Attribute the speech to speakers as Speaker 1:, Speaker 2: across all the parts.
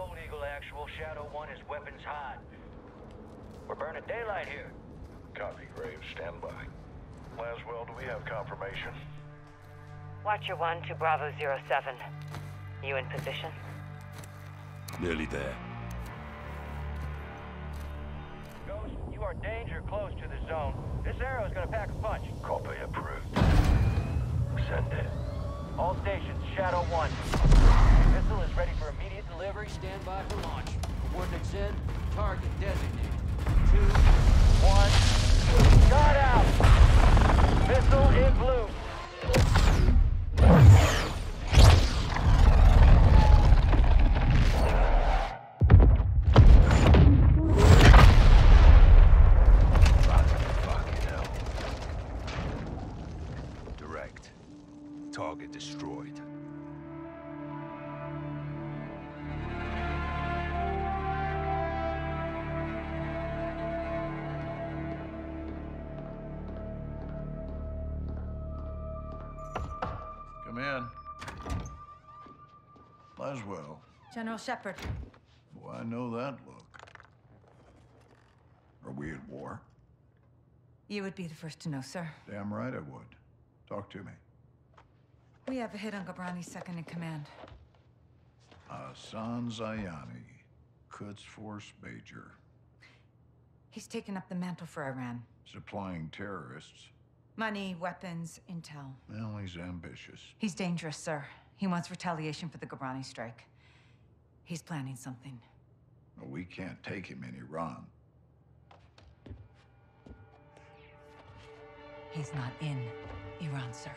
Speaker 1: Gold Eagle Actual, Shadow 1 is weapons hot. We're burning daylight here.
Speaker 2: Copy, Graves. Stand by. Laswell, do we have confirmation?
Speaker 3: Watcher 1 to Bravo Zero Seven. You in position?
Speaker 4: Nearly there.
Speaker 1: Ghost, you are danger close to the zone. This arrow is gonna pack a punch.
Speaker 2: Copy approved. Send it.
Speaker 1: All stations, Shadow 1. Missile is ready for immediate delivery.
Speaker 5: Stand by for launch. Coordinates in. Target designated.
Speaker 1: Two, one. Shot out! Missile in blue.
Speaker 6: General Shepherd.
Speaker 2: Boy, I know that look. Are we at war?
Speaker 6: You would be the first to know, sir.
Speaker 2: Damn right I would. Talk to me.
Speaker 6: We have a hit on Ghorbrani's second in command.
Speaker 2: Hassan Zayani, Quds Force Major,
Speaker 6: He's taken up the mantle for Iran.
Speaker 2: supplying terrorists.
Speaker 6: Money, weapons, intel.
Speaker 2: Well, he's ambitious.
Speaker 6: He's dangerous, sir. He wants retaliation for the Ghorbrani strike. He's planning something.
Speaker 2: But we can't take him in Iran.
Speaker 6: He's not in Iran, sir.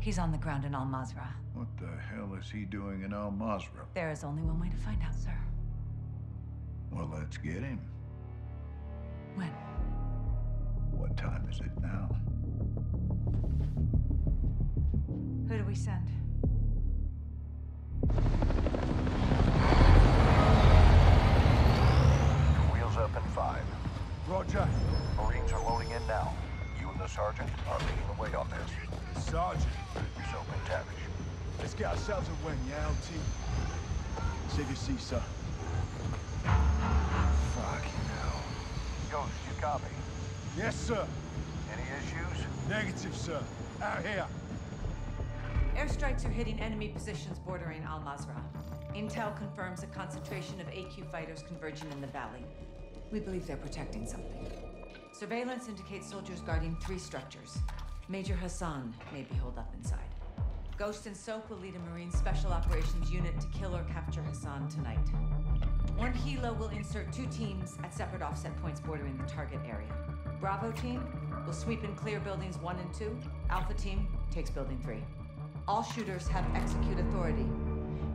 Speaker 6: He's on the ground in Al Mazrah.
Speaker 2: What the hell is he doing in Al Mazrah?
Speaker 6: There is only one way to find out, sir.
Speaker 2: Well, let's get him.
Speaker 6: When?
Speaker 2: What time is it now?
Speaker 6: Who do we send?
Speaker 2: Wheels up in five.
Speaker 7: Roger.
Speaker 2: Marines are loading in now. You and the sergeant are leading the way on this.
Speaker 7: Sergeant.
Speaker 2: Yourself and Tavish.
Speaker 7: Let's get ourselves a wing, yeah, LT? Take a seat, sir.
Speaker 2: Fucking hell. Ghost, you copy?
Speaker 7: Yes, sir.
Speaker 2: Any issues?
Speaker 7: Negative, sir. Out here.
Speaker 6: Airstrikes are hitting enemy positions bordering Al Mazrah. Intel confirms a concentration of AQ fighters converging in the valley. We believe they're protecting something. Surveillance indicates soldiers guarding three structures. Major Hassan may be holed up inside. Ghost and Soap will lead a Marine Special Operations unit to kill or capture Hassan tonight. One Hilo will insert two teams at separate offset points bordering the target area. Bravo team will sweep and clear buildings one and two. Alpha team takes building three. All shooters have execute authority,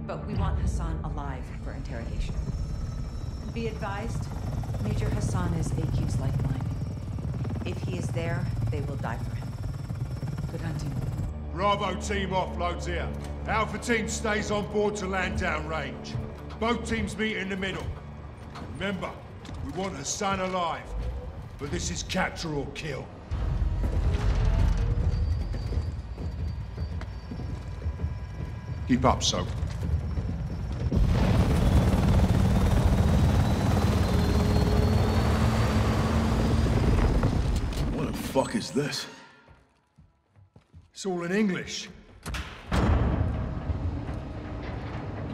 Speaker 6: but we want Hassan alive for interrogation. Be advised, Major Hassan is AQ's lifeline. If he is there, they will die for him. Good hunting.
Speaker 7: Bravo team offloads here. Alpha team stays on board to land down range. Both teams meet in the middle. Remember, we want Hassan alive. But this is capture or kill. Keep up, Soap.
Speaker 8: Fuck is this?
Speaker 7: It's all in English.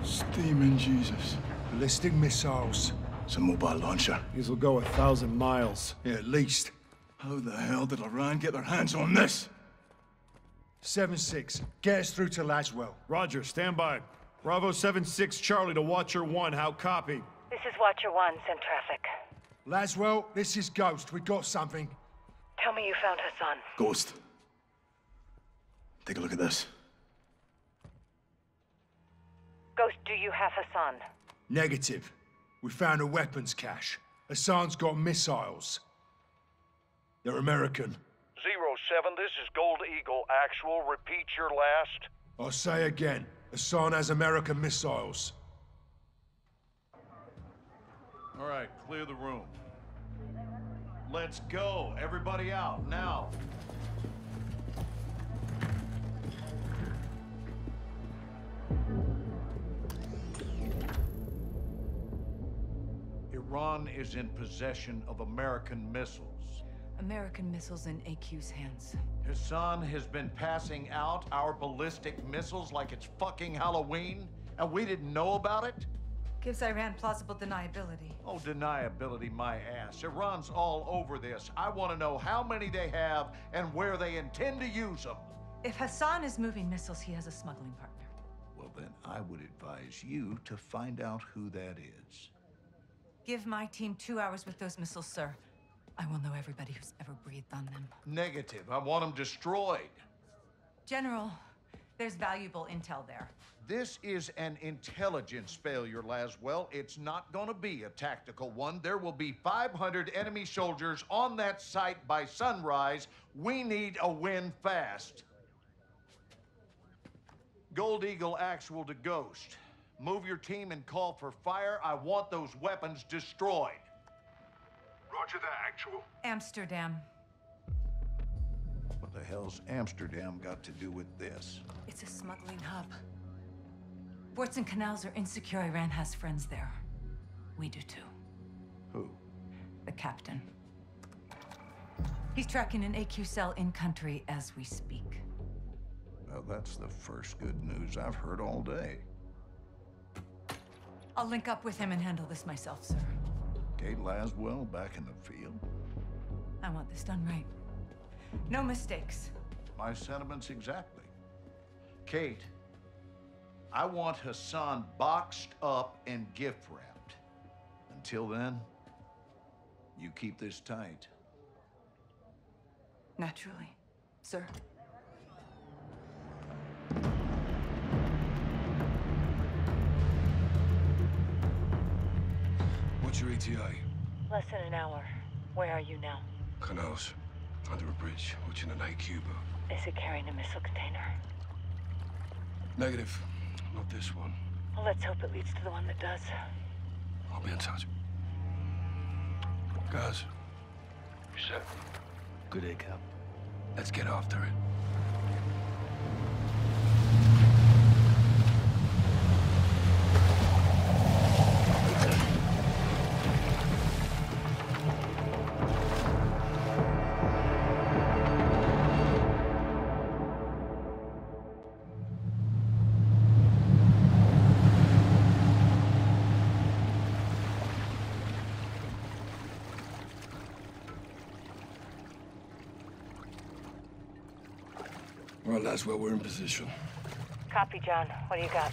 Speaker 8: Steaming Jesus.
Speaker 7: Ballistic missiles.
Speaker 8: It's a mobile launcher.
Speaker 9: These will go a thousand miles.
Speaker 7: Yeah, at least.
Speaker 8: How the hell did Iran get their hands on this?
Speaker 7: 7-6. Get us through to Laswell.
Speaker 9: Roger, stand by. Bravo 7-6 Charlie to Watcher 1. How copy?
Speaker 3: This is Watcher 1, send traffic.
Speaker 7: Laswell, this is Ghost. We got something.
Speaker 3: Tell me you found Hassan.
Speaker 8: Ghost. Take a look at this.
Speaker 3: Ghost, do you have Hassan?
Speaker 7: Negative. We found a weapons cache. Hassan's got missiles. They're American.
Speaker 2: Zero seven, this is Gold Eagle. Actual, repeat your last.
Speaker 7: I'll say again. Hassan has American missiles.
Speaker 10: All right, clear the room. Let's go. Everybody out, now.
Speaker 2: Iran is in possession of American missiles.
Speaker 6: American missiles in AQ's hands.
Speaker 2: Hassan has been passing out our ballistic missiles like it's fucking Halloween, and we didn't know about it?
Speaker 6: Gives Iran plausible deniability.
Speaker 2: Oh, deniability, my ass. Iran's all over this. I want to know how many they have and where they intend to use them.
Speaker 6: If Hassan is moving missiles, he has a smuggling partner.
Speaker 2: Well, then I would advise you to find out who that is.
Speaker 6: Give my team two hours with those missiles, sir. I will know everybody who's ever breathed on them.
Speaker 2: Negative. I want them destroyed.
Speaker 6: General, there's valuable intel there.
Speaker 2: This is an intelligence failure, Laswell. It's not gonna be a tactical one. There will be 500 enemy soldiers on that site by sunrise. We need a win fast. Gold Eagle Actual to Ghost. Move your team and call for fire. I want those weapons destroyed.
Speaker 11: Roger that, actual.
Speaker 6: Amsterdam.
Speaker 2: What the hell's Amsterdam got to do with this?
Speaker 6: It's a smuggling hub. Ports and canals are insecure. Iran has friends there. We do too.
Speaker 2: Who?
Speaker 6: The captain. He's tracking an AQ cell in country as we speak.
Speaker 2: Well, that's the first good news I've heard all day.
Speaker 6: I'll link up with him and handle this myself, sir.
Speaker 2: Kate Laswell back in the field.
Speaker 6: I want this done right. No mistakes.
Speaker 2: My sentiments exactly. Kate, I want Hassan boxed up and gift wrapped. Until then, you keep this tight.
Speaker 6: Naturally, sir.
Speaker 12: What's your ETA?
Speaker 3: Less than an hour. Where are you now?
Speaker 12: Canals. Under a bridge, watching an AQ boat.
Speaker 3: Is it carrying a missile container?
Speaker 12: Negative. Not this one.
Speaker 3: Well, let's hope it leads to the one that does.
Speaker 12: I'll be in touch. Guys. You set?
Speaker 13: Good day, Cap.
Speaker 12: Let's get after it. Well, that's we're in position.
Speaker 3: Copy, John. What do you got?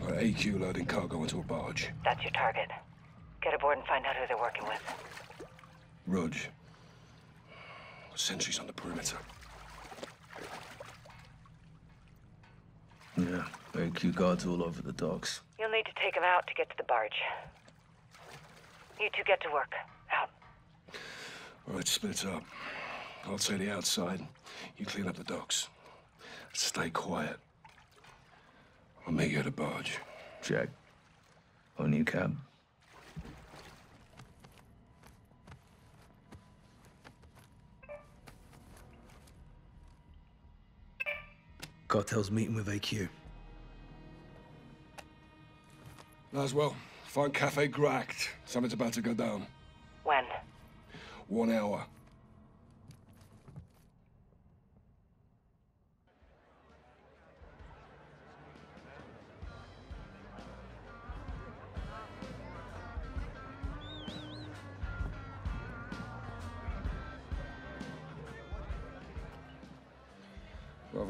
Speaker 12: Got AQ loading cargo into a barge.
Speaker 3: That's your target. Get aboard and find out who they're working with.
Speaker 12: Rudge. Sentries on the perimeter.
Speaker 13: Yeah, AQ guards all over the docks.
Speaker 3: You'll need to take them out to get to the barge. You two get to work. Out.
Speaker 12: All right, split up. I'll say the outside. You clean up the docks. Stay quiet. I'll meet you at the barge.
Speaker 13: Check. On you, cab. Cartel's meeting with AQ.
Speaker 12: As well. find Cafe Gracht. Something's about to go down.
Speaker 3: When?
Speaker 12: One hour.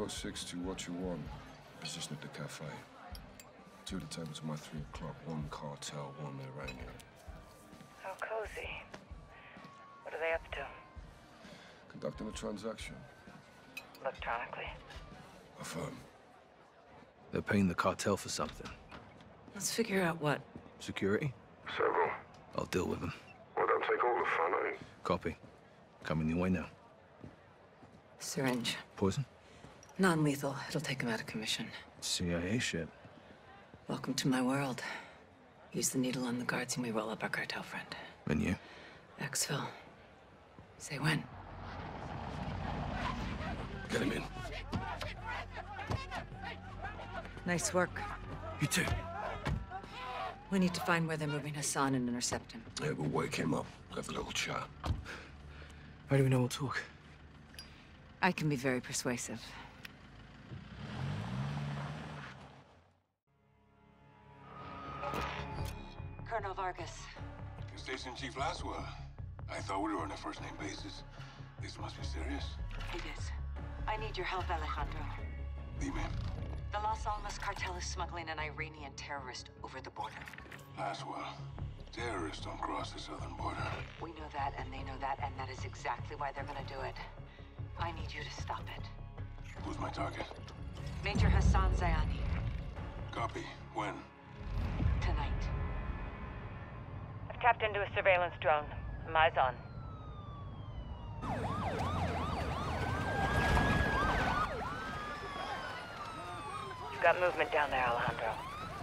Speaker 12: Bravo 6 to what you want. Position at the cafe. Two of the tables my three o'clock. One cartel, one Iranian.
Speaker 3: How cozy. What are they up to?
Speaker 12: Conducting a transaction.
Speaker 3: Electronically.
Speaker 12: Affirm.
Speaker 13: They're paying the cartel for something.
Speaker 3: Let's figure out what.
Speaker 13: Security?
Speaker 11: Several.
Speaker 13: I'll deal with them.
Speaker 11: Well, don't take all the fun, eh?
Speaker 13: Copy. Coming your way now.
Speaker 14: Syringe.
Speaker 13: Poison?
Speaker 14: Non-lethal. It'll take him out of commission.
Speaker 13: CIA shit.
Speaker 14: Welcome to my world. Use the needle on the guards and we roll up our cartel friend.
Speaker 13: And you?
Speaker 14: Exfil. Say when.
Speaker 12: Get him in.
Speaker 14: Nice work.
Speaker 13: You too.
Speaker 12: We need to find where they're moving Hassan and intercept him.
Speaker 15: Yeah, we'll wake him up. Have a little chat.
Speaker 13: How do we know we'll talk?
Speaker 12: I can be very persuasive.
Speaker 16: Station Chief Laswell. I thought we were on a first-name basis. This must be serious.
Speaker 6: It is. I need your help, Alejandro.
Speaker 16: Dime.
Speaker 6: The Las Almas cartel is smuggling an Iranian terrorist over the border.
Speaker 16: Laswell. Terrorists don't cross the southern border.
Speaker 6: We know that, and they know that, and that is exactly why they're gonna do it. I need you to stop it.
Speaker 16: Who's my target?
Speaker 6: Major Hassan Zayani,
Speaker 16: Copy. When?
Speaker 3: Tapped into a surveillance drone. My eyes on. You've got movement down there, Alejandro.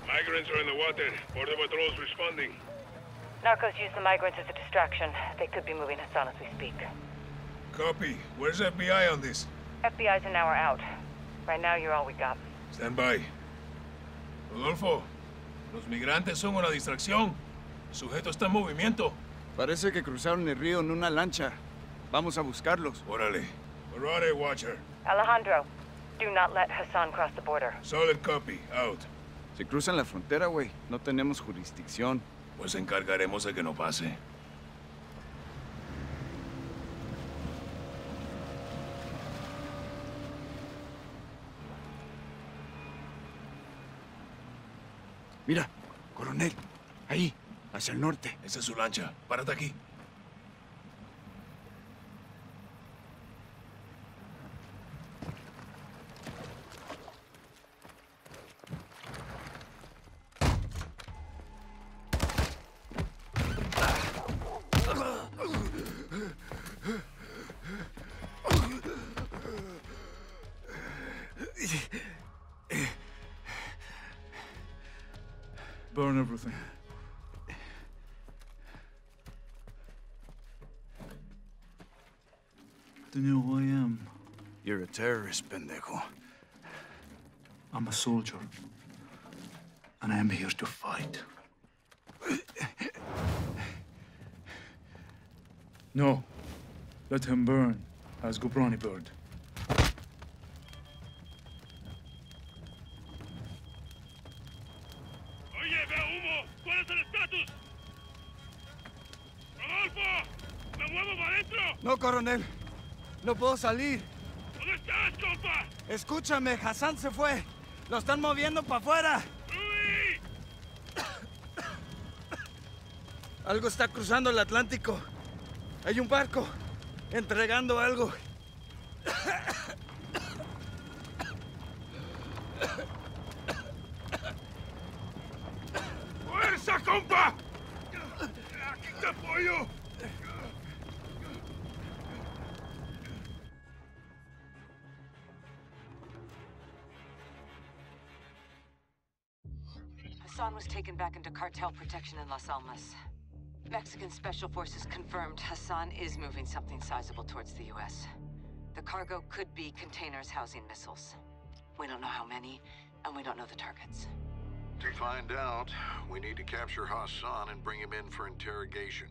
Speaker 17: Migrants are in the water. Border patrol's responding.
Speaker 3: Narcos use the migrants as a distraction. They could be moving Hassan as we speak.
Speaker 15: Copy. Where's FBI on this?
Speaker 3: FBI's an hour out. Right now, you're all we got.
Speaker 15: Stand by. Rodolfo, los migrantes son una distracción. El sujeto está en movimiento.
Speaker 18: Parece que cruzaron el río en una lancha. Vamos a buscarlos.
Speaker 15: Órale. It, Watcher.
Speaker 3: Alejandro, do not let Hassan cross the border.
Speaker 15: Solid copy. Out.
Speaker 18: Si cruzan la frontera, güey, no tenemos jurisdicción.
Speaker 15: Pues encargaremos de que no pase.
Speaker 18: Mira, coronel. Ahí, hacia el norte.
Speaker 15: Esa es su lancha. Párate aquí.
Speaker 18: Terrorist, pendejo.
Speaker 8: I'm a soldier. And I am here to fight. No. Let him burn, as Ghorbrani burned.
Speaker 17: Oye, veo humo. ¿Cuál es el estatus? ¡Rodolfo! ¡Me muevo para adentro!
Speaker 18: No, coronel. No puedo salir. Escúchame, Hassan se fue. Lo están moviendo para afuera. Algo está cruzando el Atlántico. Hay un barco entregando algo.
Speaker 6: Was taken back into cartel protection in Las Almas. Mexican Special Forces confirmed Hassan is moving something sizable towards the U.S. The cargo could be containers housing missiles. We don't know how many, and we don't know the targets.
Speaker 2: To find out, we need to capture Hassan and bring him in for interrogation.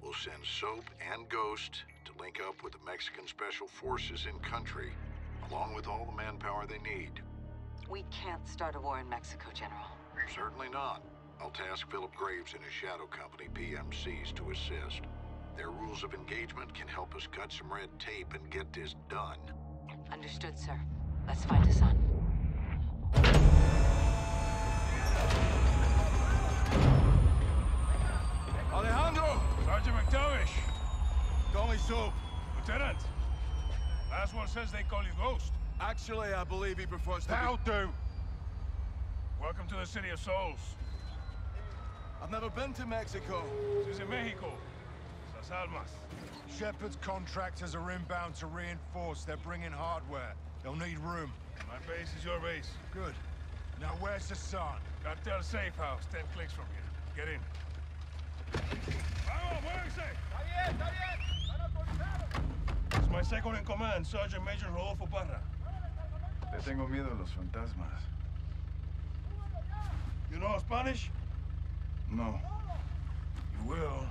Speaker 2: We'll send Soap and Ghost to link up with the Mexican Special Forces in country, along with all the manpower they need.
Speaker 6: We can't start a war in Mexico, General.
Speaker 2: Certainly not. I'll task Philip Graves and his shadow company, PMCs, to assist. Their rules of engagement can help us cut some red tape and get this done.
Speaker 6: Understood, sir. Let's find Hassan.
Speaker 15: Alejandro! Sergeant McTavish!
Speaker 8: Call me Soap.
Speaker 15: Lieutenant! Laswell says they call you Ghost.
Speaker 8: Actually, I believe he prefers to
Speaker 15: That'll do. Welcome to the City of Souls.
Speaker 8: I've never been to Mexico.
Speaker 15: This is in Mexico. Las Almas.
Speaker 7: Shepherd's contractors are inbound to reinforce. They're bringing hardware. They'll need room.
Speaker 15: My base is your base.
Speaker 7: Good. Now where's Hassan?
Speaker 15: Cartel safe house, ten clicks from here. Get in. Vamos, muévense! It's my second in command, Sergeant Major Rodolfo Parra.
Speaker 8: Le tengo miedo a los fantasmas.
Speaker 15: You know Spanish? No. You will.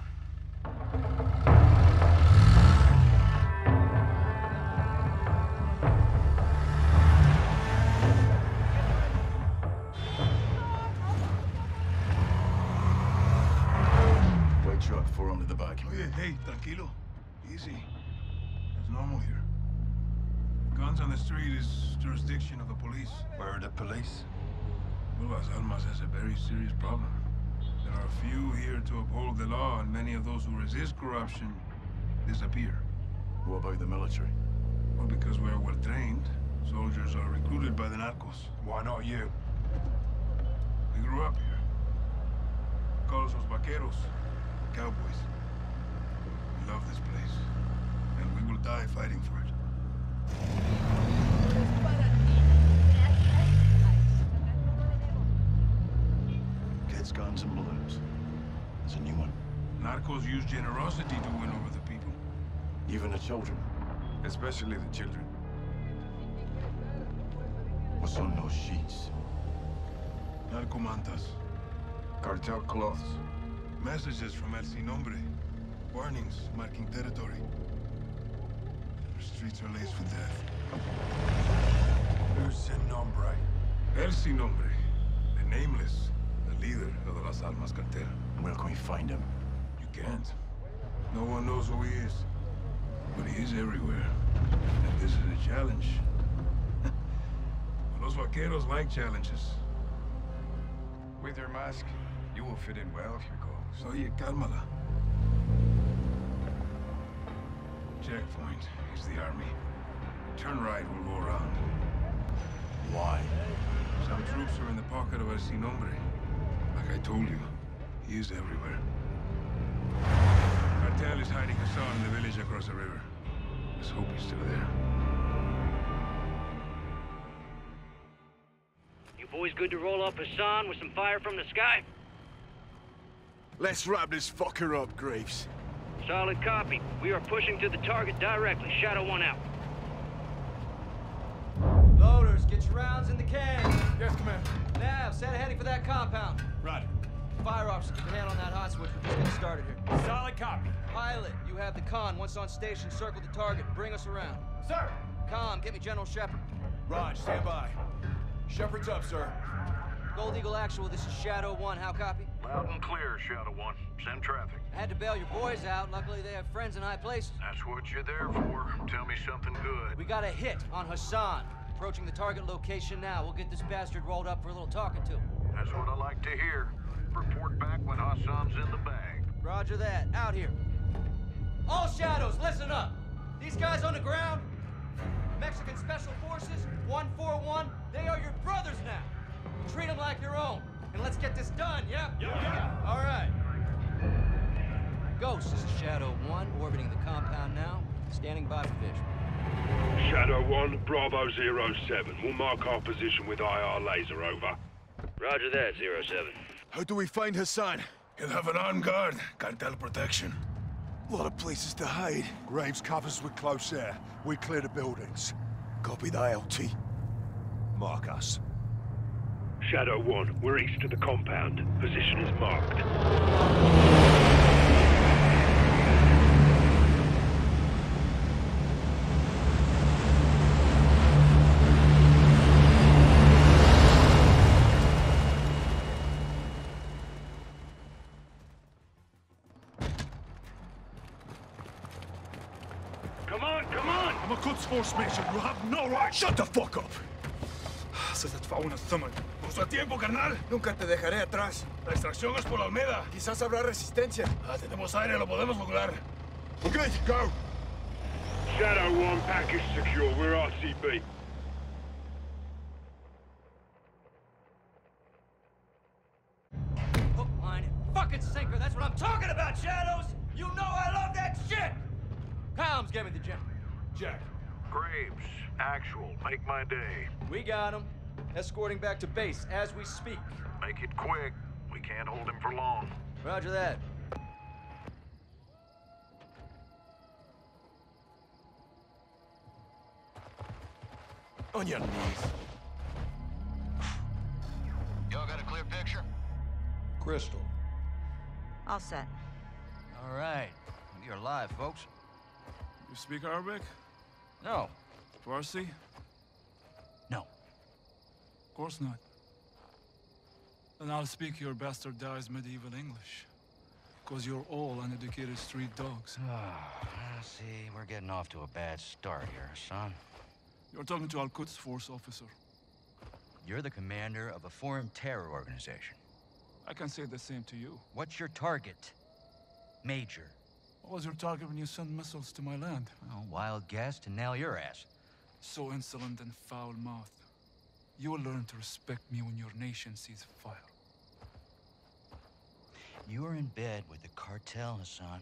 Speaker 12: White truck, four under the back.
Speaker 15: Oye, hey, tranquilo. Easy. It's normal here. Guns on the street is jurisdiction of the police.
Speaker 12: Where are the police?
Speaker 15: Well, Las Almas has a very serious problem. There are few here to uphold the law, and many of those who resist corruption disappear.
Speaker 12: What about the military?
Speaker 15: Well, because we're well trained, soldiers are recruited by the narcos.
Speaker 12: Why not you?
Speaker 15: We grew up here. Call us los vaqueros, cowboys. We love this place, and we will die fighting for it.
Speaker 12: Kids, guns, and balloons. It's a new one.
Speaker 15: Narcos use generosity to win over the people.
Speaker 12: Even the children.
Speaker 15: Especially the children.
Speaker 12: What's on those sheets?
Speaker 15: Narcomantas.
Speaker 12: Cartel cloths.
Speaker 15: Messages from El Sin Nombre. Warnings marking territory. The streets are laced with death.
Speaker 12: Who's Sin Nombre?
Speaker 15: El Sin Nombre. The Nameless. The leader of the Las Almas cartel.
Speaker 12: Where can we find him?
Speaker 15: Can't. No one knows who he is. But he is everywhere. And this is a challenge. Los vaqueros like challenges.
Speaker 19: With your mask, you will fit in well if you go.
Speaker 15: Oye, cálmala. Checkpoint is the army. Turn right, we'll go around.
Speaker 12: Why?
Speaker 15: Some troops are in the pocket of El Sin Nombre. Like I told you, he is everywhere. Cartel is hiding Hassan in the village across the river. Let's hope he's still there.
Speaker 20: You boys good to roll up Hassan with some fire from the sky?
Speaker 9: Let's wrap this fucker up, Graves.
Speaker 20: Solid copy. We are pushing to the target directly. Shadow one out.
Speaker 5: Loaders, get your rounds in the can. Yes, Commander. Nav, set a heading for that compound.
Speaker 9: Right.
Speaker 5: Fire officer, keep your hand on that hot switch. We're just getting started here.
Speaker 8: Solid copy.
Speaker 5: Pilot, you have the con. Once on station, circle the target. Bring us around.
Speaker 8: Sir.
Speaker 5: Com, get me General Shepherd.
Speaker 8: Raj, stand by. Shepherd's up, sir.
Speaker 5: Gold Eagle Actual, this is Shadow 1. How copy?
Speaker 11: Loud and clear, Shadow One. Send traffic.
Speaker 5: I had to bail your boys out. Luckily, they have friends in high places.
Speaker 11: That's what you're there for. Tell me something good.
Speaker 5: We got a hit on Hassan. Approaching the target location now. We'll get this bastard rolled up for a little talking to.
Speaker 11: That's what I like to hear. Report back when Hassan's in the bag.
Speaker 5: Roger that. Out here. All shadows, listen up. These guys on the ground, Mexican Special Forces, 141, they are your brothers now. Treat them like your own. And let's get this done, yeah?
Speaker 8: Yeah, yeah.
Speaker 5: All right. Ghost, this is Shadow 1, orbiting the compound now. Standing by for visual.
Speaker 17: Shadow 1, Bravo 07. We'll mark our position with IR laser, over.
Speaker 20: Roger that, 07.
Speaker 9: How do we find Hassan?
Speaker 15: He'll have an armed guard. Cartel protection.
Speaker 9: A lot of places to hide.
Speaker 7: Graves covers with close air. We clear the buildings.
Speaker 9: Copy the LT.
Speaker 7: Mark us.
Speaker 17: Shadow 1, we're east of the compound. Position is marked. Come on, come on!
Speaker 9: I'm a Quds Force Major. You have no right. Shut the fuck up.
Speaker 21: Se satisfauna stomach. Puso a tiempo, carnal. Nunca te dejaré atrás. La extracción es por la Almeda. Quizás habrá resistencia. Ah, tenemos aire, lo podemos lograr.
Speaker 9: Ok, go.
Speaker 17: Shadow 1, package secure. We're RTB.
Speaker 5: Hook, line, and fucking sinker. That's what I'm talking about, Shadows. You know I love that shit. Palms, gave me the jack.
Speaker 8: Jack.
Speaker 11: Graves actual. Make my day.
Speaker 5: We got him. Escorting back to base as we speak.
Speaker 11: Make it quick. We can't hold him for long.
Speaker 5: Roger that.
Speaker 9: On your knees.
Speaker 2: Y'all got a clear picture? Crystal,
Speaker 6: All set.
Speaker 22: All right. You're live, folks.
Speaker 21: You speak Arabic?
Speaker 22: No.
Speaker 21: Farsi?
Speaker 22: No.
Speaker 21: Of course not. Then I'll speak your bastardized medieval English. Because you're all uneducated street dogs.
Speaker 22: Ah, See, we're getting off to a bad start here, son.
Speaker 21: You're talking to Al-Quds force officer.
Speaker 22: You're the commander of a foreign terror organization.
Speaker 21: I can say the same to you.
Speaker 22: What's your target? Major.
Speaker 21: What was your target when you sent missiles to my land?
Speaker 22: Oh, wild guess to nail your ass.
Speaker 21: So insolent and foul-mouthed. You will learn to respect me when your nation sees fire.
Speaker 22: You are in bed with the cartel, Hassan.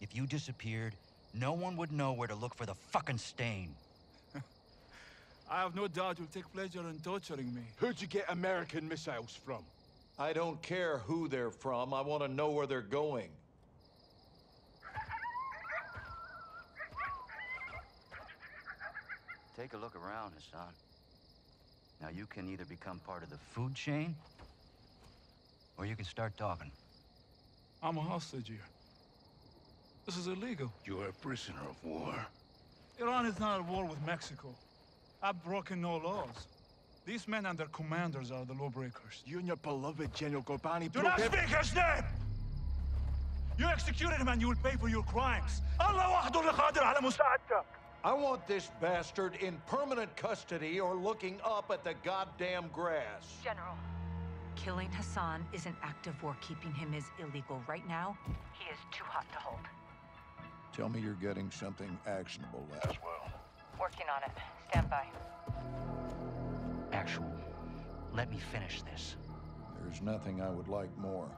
Speaker 22: If you disappeared, no one would know where to look for the fucking stain.
Speaker 21: I have no doubt you'll take pleasure in torturing me.
Speaker 8: Who'd you get American missiles from?
Speaker 2: I don't care who they're from. I want to know where they're going.
Speaker 22: Take a look around, Hassan. Now you can either become part of the food chain, or you can start talking.
Speaker 21: I'm a hostage here. This is illegal.
Speaker 12: You're a prisoner of war.
Speaker 21: Iran is not at war with Mexico. I've broken no laws. These men and their commanders are the lawbreakers.
Speaker 8: You and your beloved General Ghorbrani.
Speaker 21: Do not speak his name! You executed him and you will pay for your crimes. Allah wahdu qadir ala.
Speaker 2: I want this bastard in permanent custody or looking up at the goddamn grass.
Speaker 3: General.
Speaker 6: Killing Hassan is an act of war. Keeping him is illegal. Right now,
Speaker 3: He is too hot to hold.
Speaker 11: Tell me you're getting something actionable, Laswell.
Speaker 3: Working on it. Stand by.
Speaker 22: Actual. Let me finish this.
Speaker 11: There's nothing I would like more.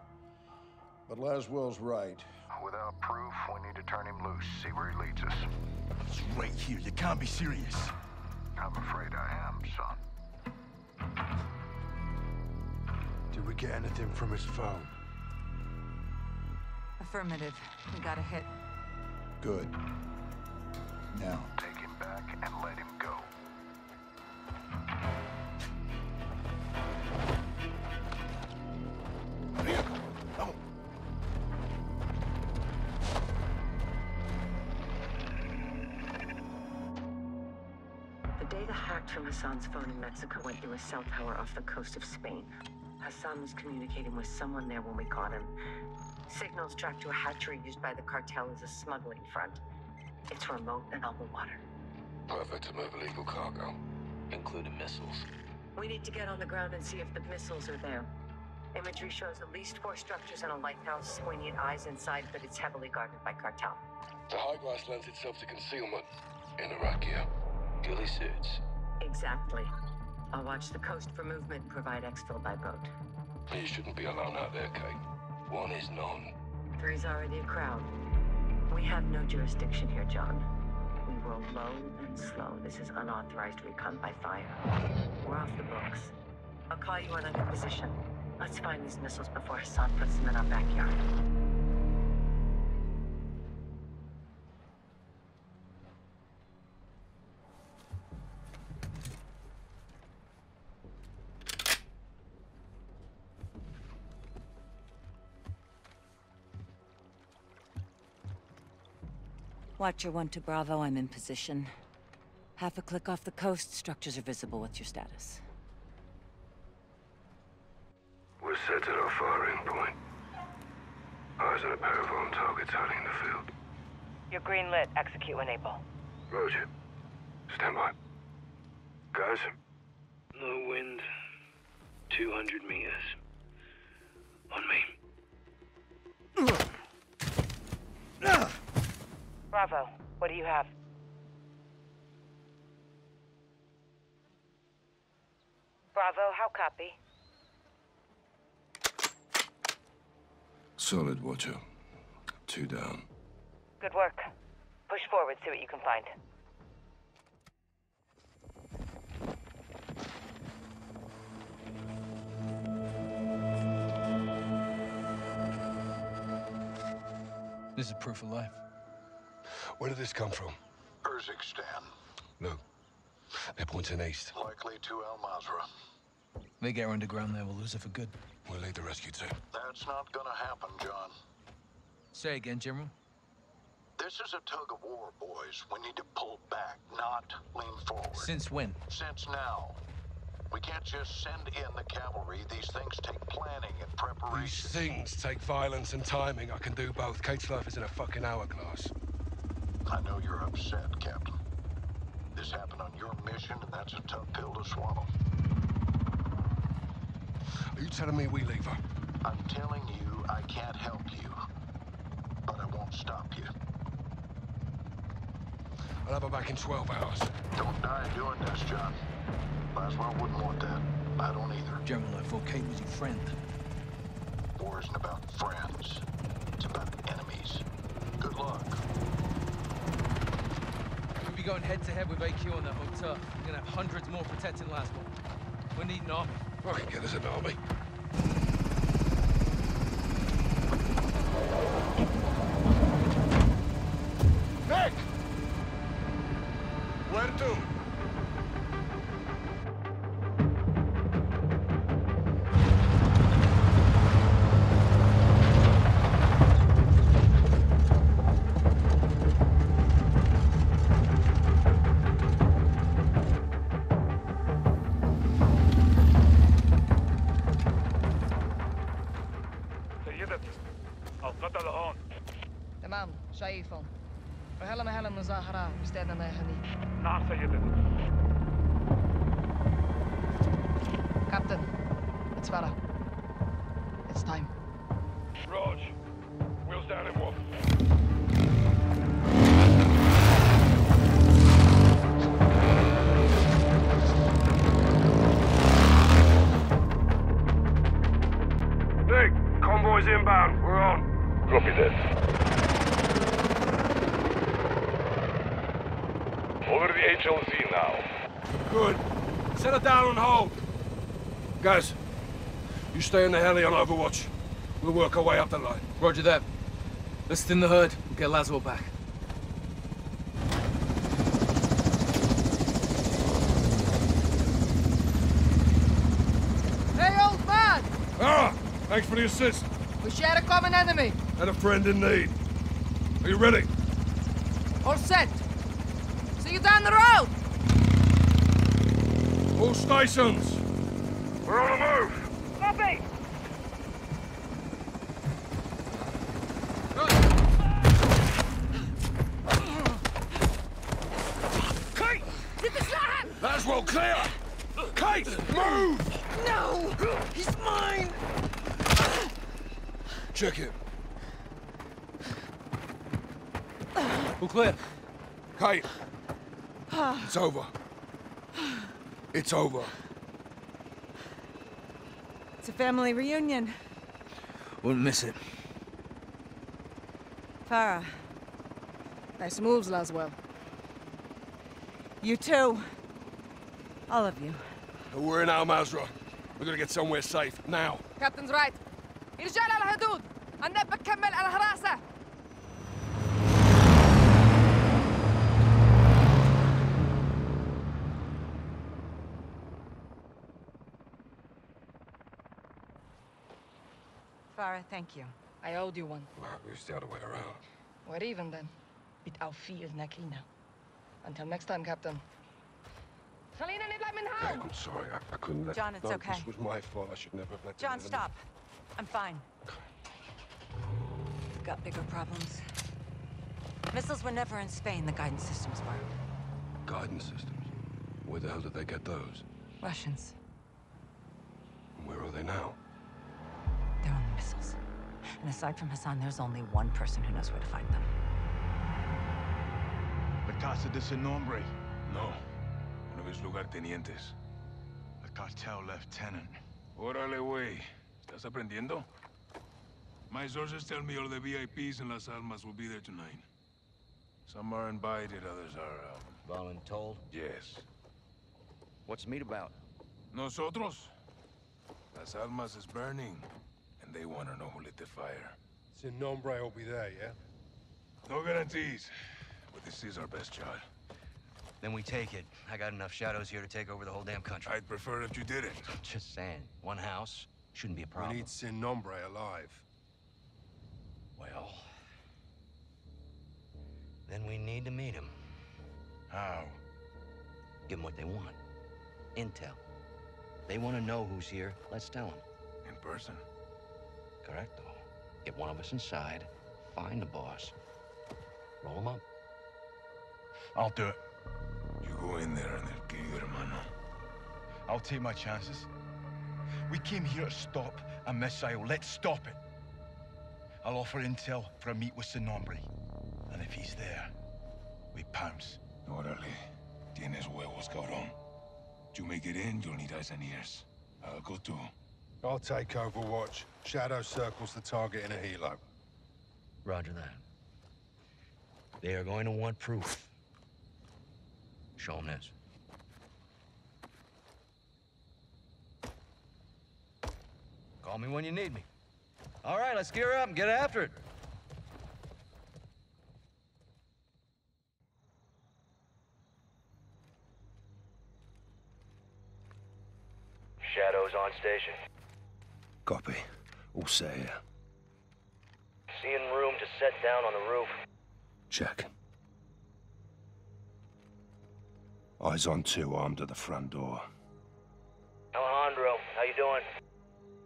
Speaker 11: But Laswell's right. Without proof, we need to turn him loose, see where he leads us.
Speaker 8: It's right here. You can't be serious.
Speaker 11: I'm afraid I am, son.
Speaker 12: Did we get anything from his phone?
Speaker 6: affirmative. We got a hit.
Speaker 11: Good. Now, take him back and let him go.
Speaker 23: Hassan's phone in Mexico went through a cell tower off the coast of Spain. Hassan was communicating with someone there when we caught him. Signals tracked to a hatchery used by the cartel as a smuggling front. It's remote and on the water.
Speaker 12: Perfect to move illegal cargo, including missiles.
Speaker 23: We need to get on the ground and see if the missiles are there. Imagery shows at least four structures and a lighthouse. We need eyes inside, but it's heavily guarded by cartel.
Speaker 12: The high glass lends itself to concealment. In Iraqia, ghillie suits.
Speaker 23: Exactly. I'll watch the coast for movement and provide exfil by boat.
Speaker 12: You shouldn't be alone out there, Kate. One is none.
Speaker 23: Three's already a crowd. We have no jurisdiction here, John. We roll low and slow. This is unauthorized recon by fire. We're off the books. I'll call you when I'm in position. Let's find these missiles before Hassan puts them in our backyard.
Speaker 6: Watcher 1 to Bravo, I'm in position. Half a click off the coast, structures are visible. What's your status?
Speaker 12: We're set at our firing point. Eyes on a pair of armed targets hiding in the field.
Speaker 3: You're green lit. Execute when able.
Speaker 12: Roger. Stand by. Guys,
Speaker 24: Low wind. 200 meters. On me.
Speaker 3: Bravo. What do you have? Bravo, how copy?
Speaker 25: Solid, Watcher. Two down.
Speaker 3: Good work. Push forward, see what you can find.
Speaker 13: This is proof of life.
Speaker 12: Where did this come from?
Speaker 11: Urzikstan.
Speaker 12: Look, they're pointing east.
Speaker 11: Likely to Al Mazrah.
Speaker 13: they get her underground there, we'll lose her for good.
Speaker 12: We'll lead the rescue team.
Speaker 11: That's not gonna happen, John.
Speaker 13: Say again, General.
Speaker 11: This is a tug of war, boys. We need to pull back, not lean forward.
Speaker 13: Since when?
Speaker 11: Since now. We can't just send in the cavalry. These things take planning and preparation.
Speaker 12: These things take violence and timing. I can do both. Kate's life is in a fucking hourglass.
Speaker 11: I know you're upset, Captain. This happened on your mission, and that's a tough pill to swallow.
Speaker 12: Are you telling me we leave her?
Speaker 11: I'm telling you I can't help you, but I won't stop you.
Speaker 12: I'll have her back in 12 hours.
Speaker 11: Don't die doing this, John. Laswell wouldn't want that. I don't either.
Speaker 13: General, I thought Kate was your friend.
Speaker 11: War isn't about friends. It's about enemies. Good luck.
Speaker 13: Be going head to head with AQ on that hotel. We're gonna have hundreds more protecting Laswell. We need an army.
Speaker 12: Fucking get us an army.
Speaker 26: It's time.
Speaker 17: Raj, we'll stand him off. Nick, convoy's inbound. We're on. Copy that. Over the HLZ now.
Speaker 12: Good. Settle down and hold. Guys, you stay in the heli on Overwatch. We'll work our way up the line.
Speaker 13: Roger that. Let's thin the herd. We'll get Laswell back.
Speaker 26: Hey, old man!
Speaker 12: Ah! Thanks for the assist.
Speaker 26: We share a common enemy.
Speaker 12: And a friend in need. Are you ready?
Speaker 26: All set. See you down the road.
Speaker 12: All stations.
Speaker 17: We're on the move.
Speaker 26: Copy.
Speaker 12: Kate!
Speaker 26: Get the shot!
Speaker 12: That's well clear! Kate, move!
Speaker 26: No! He's mine!
Speaker 12: Check it.
Speaker 13: All clear.
Speaker 12: Kate, it's over. It's over.
Speaker 6: It's a family reunion.
Speaker 13: Wouldn't miss it.
Speaker 6: Farah.
Speaker 26: Nice moves, Laswell.
Speaker 6: You too. All of you.
Speaker 12: We're in Al Mazrah. We're gonna get somewhere safe, now.
Speaker 26: Captain's right.
Speaker 6: Farah, thank you.
Speaker 26: I owed you one.
Speaker 12: Well, we still the way around.
Speaker 26: What even then. Mit auf Vielen Until next time, Captain. Selina, let
Speaker 12: me
Speaker 26: Hey,
Speaker 12: I'm sorry, I, I couldn't let...
Speaker 6: John, it's
Speaker 12: no,
Speaker 6: okay.
Speaker 12: this was my fault. I should never have let...
Speaker 6: John, stop. I'm fine. We've got bigger problems. Missiles were never in Spain, the guidance systems were.
Speaker 12: Guidance systems? Where the hell did they get those?
Speaker 6: Russians.
Speaker 12: Where are they now?
Speaker 6: They're on the missiles. And aside from Hassan, there's only one person who knows where to find them.
Speaker 8: La Casa de Sin Nombre.
Speaker 15: No. One of his lugartenientes.
Speaker 8: The cartel lieutenant.
Speaker 15: Órale, güey. ¿Estás aprendiendo? My sources tell me all the VIPs in Las Almas will be there tonight. Some are invited, others are, uh...
Speaker 22: Voluntold?
Speaker 15: Yes.
Speaker 22: What's the meet about?
Speaker 15: Nosotros? Las Almas is burning, and they want to know who lit the fire.
Speaker 17: Sin nombre will be there, yeah?
Speaker 15: No guarantees, but this is our best shot.
Speaker 22: Then we take it. I got enough shadows here to take over the whole damn country.
Speaker 15: I'd prefer if you didn't.
Speaker 22: Just saying. One house shouldn't be a problem.
Speaker 27: We need Sin Nombre alive.
Speaker 22: Well... Then we need to meet him.
Speaker 15: How?
Speaker 22: Give them what they want. Intel. They want to know who's here. Let's tell them.
Speaker 15: In person?
Speaker 22: Correcto. Get one of us inside, find the boss, roll him up.
Speaker 8: I'll do it.
Speaker 15: You go in there and they'll kill you, hermano.
Speaker 8: I'll take my chances. We came here to stop a missile. Let's stop it. I'll offer intel for a meet with Sin Nombre. And if he's there, we pounce.
Speaker 15: Órale. Tienes huevos, cabrón. You make it in, you'll need eyes and ears. I'll go too.
Speaker 27: I'll take Overwatch. Shadow circles the target in a helo.
Speaker 22: Roger that. They are going to want proof. Show them this. Call me when you need me. All right, let's gear up and get after it. Shadows on station.
Speaker 27: Copy. All set here.
Speaker 22: Seeing room to set down on the roof.
Speaker 27: Check. Eyes on two armed at the front door.
Speaker 22: Alejandro, how you doing?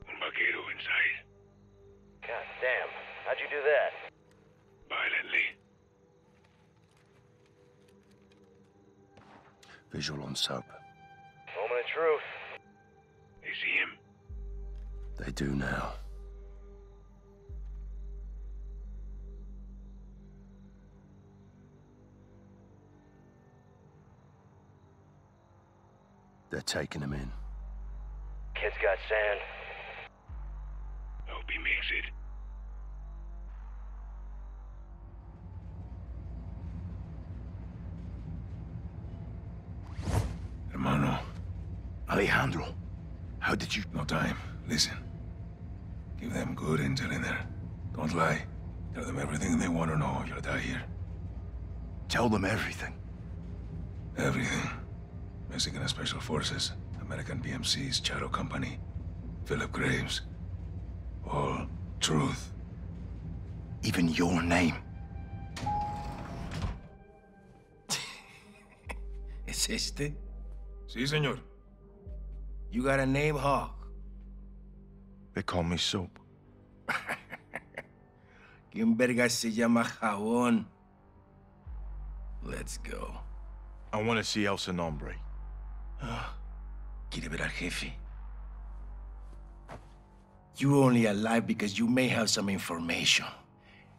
Speaker 17: Un vaquero inside.
Speaker 22: God damn. How'd you do that?
Speaker 17: Violently.
Speaker 27: Visual on soap.
Speaker 22: Moment of truth.
Speaker 17: They see him.
Speaker 27: They do now. They're taking him in.
Speaker 22: Kid's got sand.
Speaker 17: Hope he makes it.
Speaker 15: Hermano.
Speaker 8: Alejandro, how did you...
Speaker 15: No time. Listen. Give them good intel in there. Don't lie. Tell them everything they want to know. You'll die here.
Speaker 8: Tell them everything.
Speaker 15: Everything. Mexican Special Forces, American PMC's Shadow Company, Philip Graves. All truth.
Speaker 8: Even your name.
Speaker 4: ¿Es este?
Speaker 15: Sí, señor.
Speaker 4: You got a name, Hawk?
Speaker 8: They call me Soap.
Speaker 4: ¿Quién verga se llama Jabón? Let's go.
Speaker 8: I want to see El Sin
Speaker 4: ¿Quiere ver al jefe? You're only alive because you may have some information.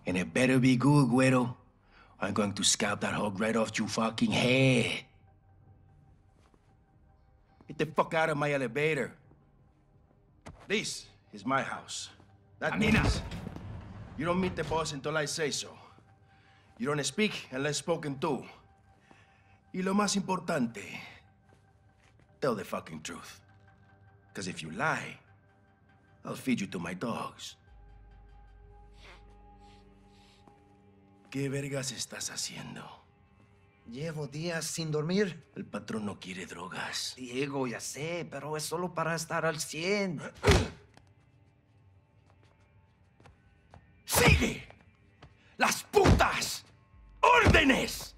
Speaker 4: And it better be good, Güero. I'm going to scalp that hog right off your fucking head. Get the fuck out of my elevator. This is my house. That means you don't meet the boss until I say so. You don't speak unless spoken to. Y lo más importante, tell the fucking truth. Because if you lie, I'll feed you to my dogs. ¿Qué vergas estás haciendo?
Speaker 28: Llevo días sin dormir.
Speaker 4: El patrón no quiere drogas.
Speaker 28: Diego, ya sé, pero es solo para estar al 100.
Speaker 4: ¡Sigue! ¡Las putas! ¡Órdenes!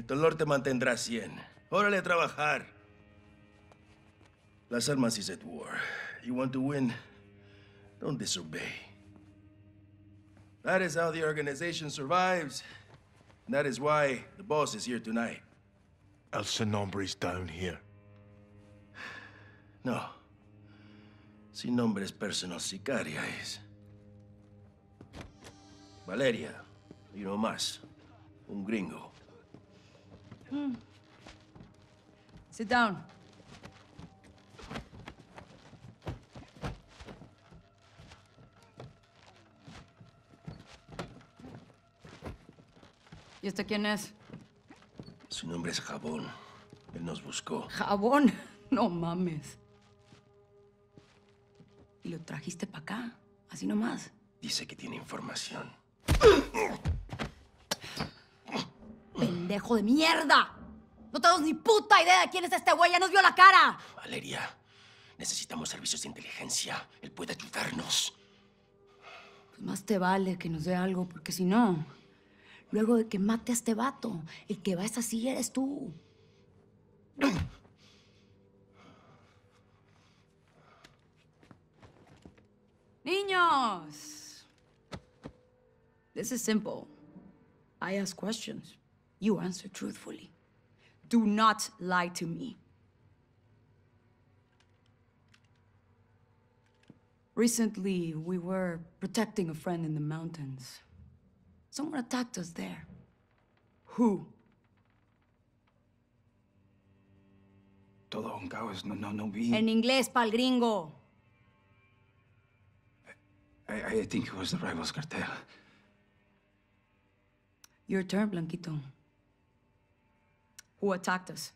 Speaker 4: El dolor te mantendrá 100. Órale a trabajar. Las almas is at war. You want to win? Don't disobey. That is how the organization survives. And that is why the boss is here tonight.
Speaker 8: El Sin Nombre's down here.
Speaker 4: No. Sin nombre es personal sicaria es. Valeria, y no más. Un gringo.
Speaker 6: Hmm. Sit down. ¿Y este quién es?
Speaker 4: Su nombre es Jabón. Él nos buscó.
Speaker 6: Jabón. No mames. ¿Y lo trajiste para acá? Así nomás.
Speaker 4: Dice que tiene información.
Speaker 29: pendejo de mierda. No tenemos ni puta idea de quién es este güey. Ya nos vio la cara.
Speaker 4: Valeria, necesitamos servicios de inteligencia. Él puede ayudarnos.
Speaker 29: Pues más te vale que nos dé algo, porque si no, luego de que mate a este vato, el que va a esa silla eres tú. Niños! This is simple. I ask questions. You answer truthfully. Do not lie to me. Recently, we were protecting a friend in the mountains. Someone attacked us there. Who?
Speaker 30: Todo un caos. No, no, no vi.
Speaker 29: En inglés, pal gringo.
Speaker 30: I, I think it was the rivals cartel.
Speaker 29: Your turn, Blanquito. Who attacked us?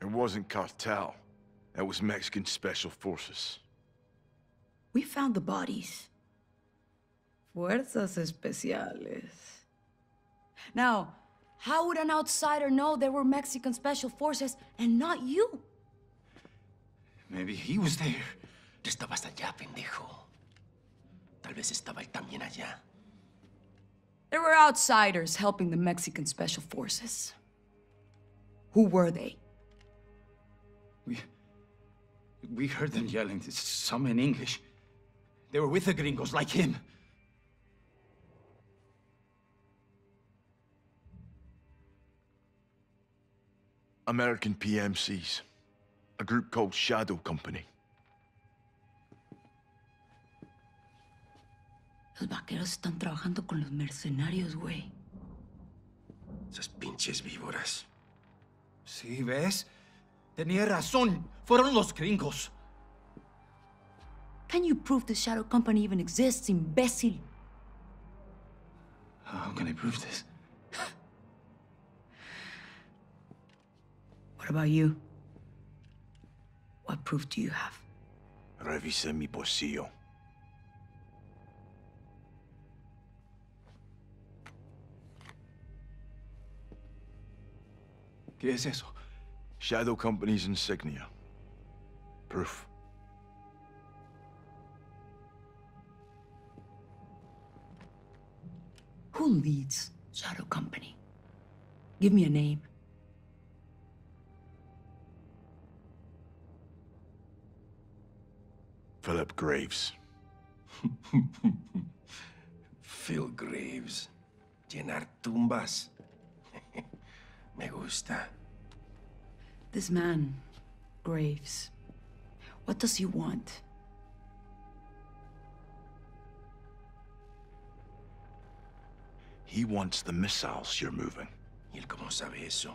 Speaker 8: It wasn't cartel. That was Mexican Special Forces.
Speaker 29: We found the bodies. Fuerzas Especiales. Now, how would an outsider know there were Mexican Special Forces and not you?
Speaker 30: Maybe he was there.
Speaker 4: Tú estabas allá, pendejo. Tal vez estaba él también allá.
Speaker 29: There were outsiders helping the Mexican Special Forces. Who were they?
Speaker 30: We... We heard them yelling, some in English. They were with the gringos, like him.
Speaker 8: American PMCs. A group called Shadow Company.
Speaker 29: Los vaqueros están trabajando con los mercenarios, güey.
Speaker 4: Esas pinches víboras.
Speaker 30: Sí, ¿ves? Tenía razón. Fueron los gringos.
Speaker 29: Can you prove the Shadow Company even exists, imbécil?
Speaker 30: How can I prove this?
Speaker 29: What about you? What proof do you have?
Speaker 8: Revisé mi bolsillo.
Speaker 30: ¿Qué es eso?
Speaker 8: Shadow Company's insignia. Proof.
Speaker 29: Who leads Shadow Company? Give me a name.
Speaker 8: Philip Graves.
Speaker 4: Phil Graves. Llenar tumbas. Me gusta.
Speaker 29: This man, Graves, what does he want?
Speaker 8: He wants the missiles you're moving.
Speaker 4: ¿Y él cómo sabe eso?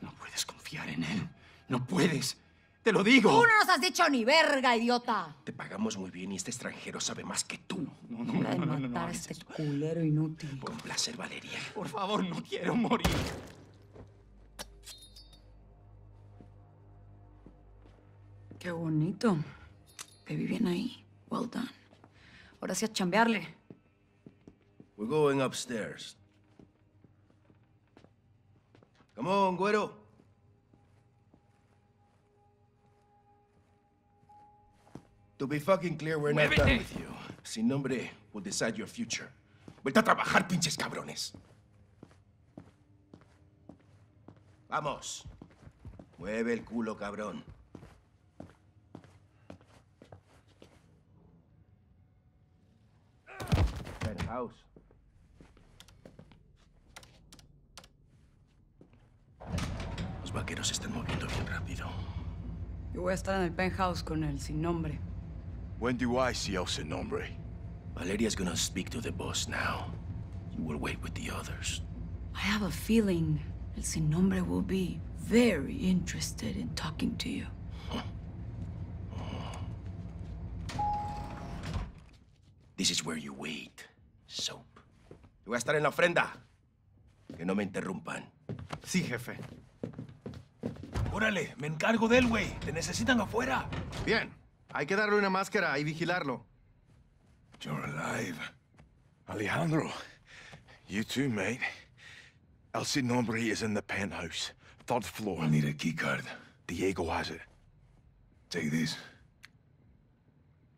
Speaker 30: No puedes confiar en él. No puedes. Te lo digo.
Speaker 29: Tú no nos has dicho ni verga, idiota.
Speaker 4: Te pagamos muy bien y este extranjero sabe más que tú.
Speaker 30: No, no, no, no, no,
Speaker 29: matar
Speaker 30: no,
Speaker 29: a este culero inútil.
Speaker 4: Con placer, Valeria.
Speaker 30: Por favor, no quiero morir.
Speaker 29: Qué bonito. Te vi bien ahí. Well done. Ahora sí a chambearle.
Speaker 4: We're going upstairs. Come on, güero. To be fucking clear, we're not done with you. Sin nombre will decide your future. Vuelta a trabajar, pinches cabrones. Vamos. Mueve el culo, cabrón. Penthouse. Los vaqueros se están moviendo bien rápido.
Speaker 29: Yo voy a estar en el penthouse con él, sin nombre.
Speaker 8: When do I see El Sin Nombre?
Speaker 4: Valeria's gonna speak to the boss now. You will wait with the others.
Speaker 29: I have a feeling El Sin Nombre will be very interested in talking to you.
Speaker 4: This is where you wait. Soap. Yo voy a estar en la ofrenda. Que no me interrumpan.
Speaker 30: Sí, jefe.
Speaker 4: Órale, me encargo de él, güey. Te necesitan afuera.
Speaker 31: Bien. Hay que darle una máscara y vigilarlo.
Speaker 15: You're alive.
Speaker 8: Alejandro, you too, mate. El Sin Nombre is in the penthouse, third floor.
Speaker 15: We'll need a keycard.
Speaker 8: Diego has it.
Speaker 15: Take this.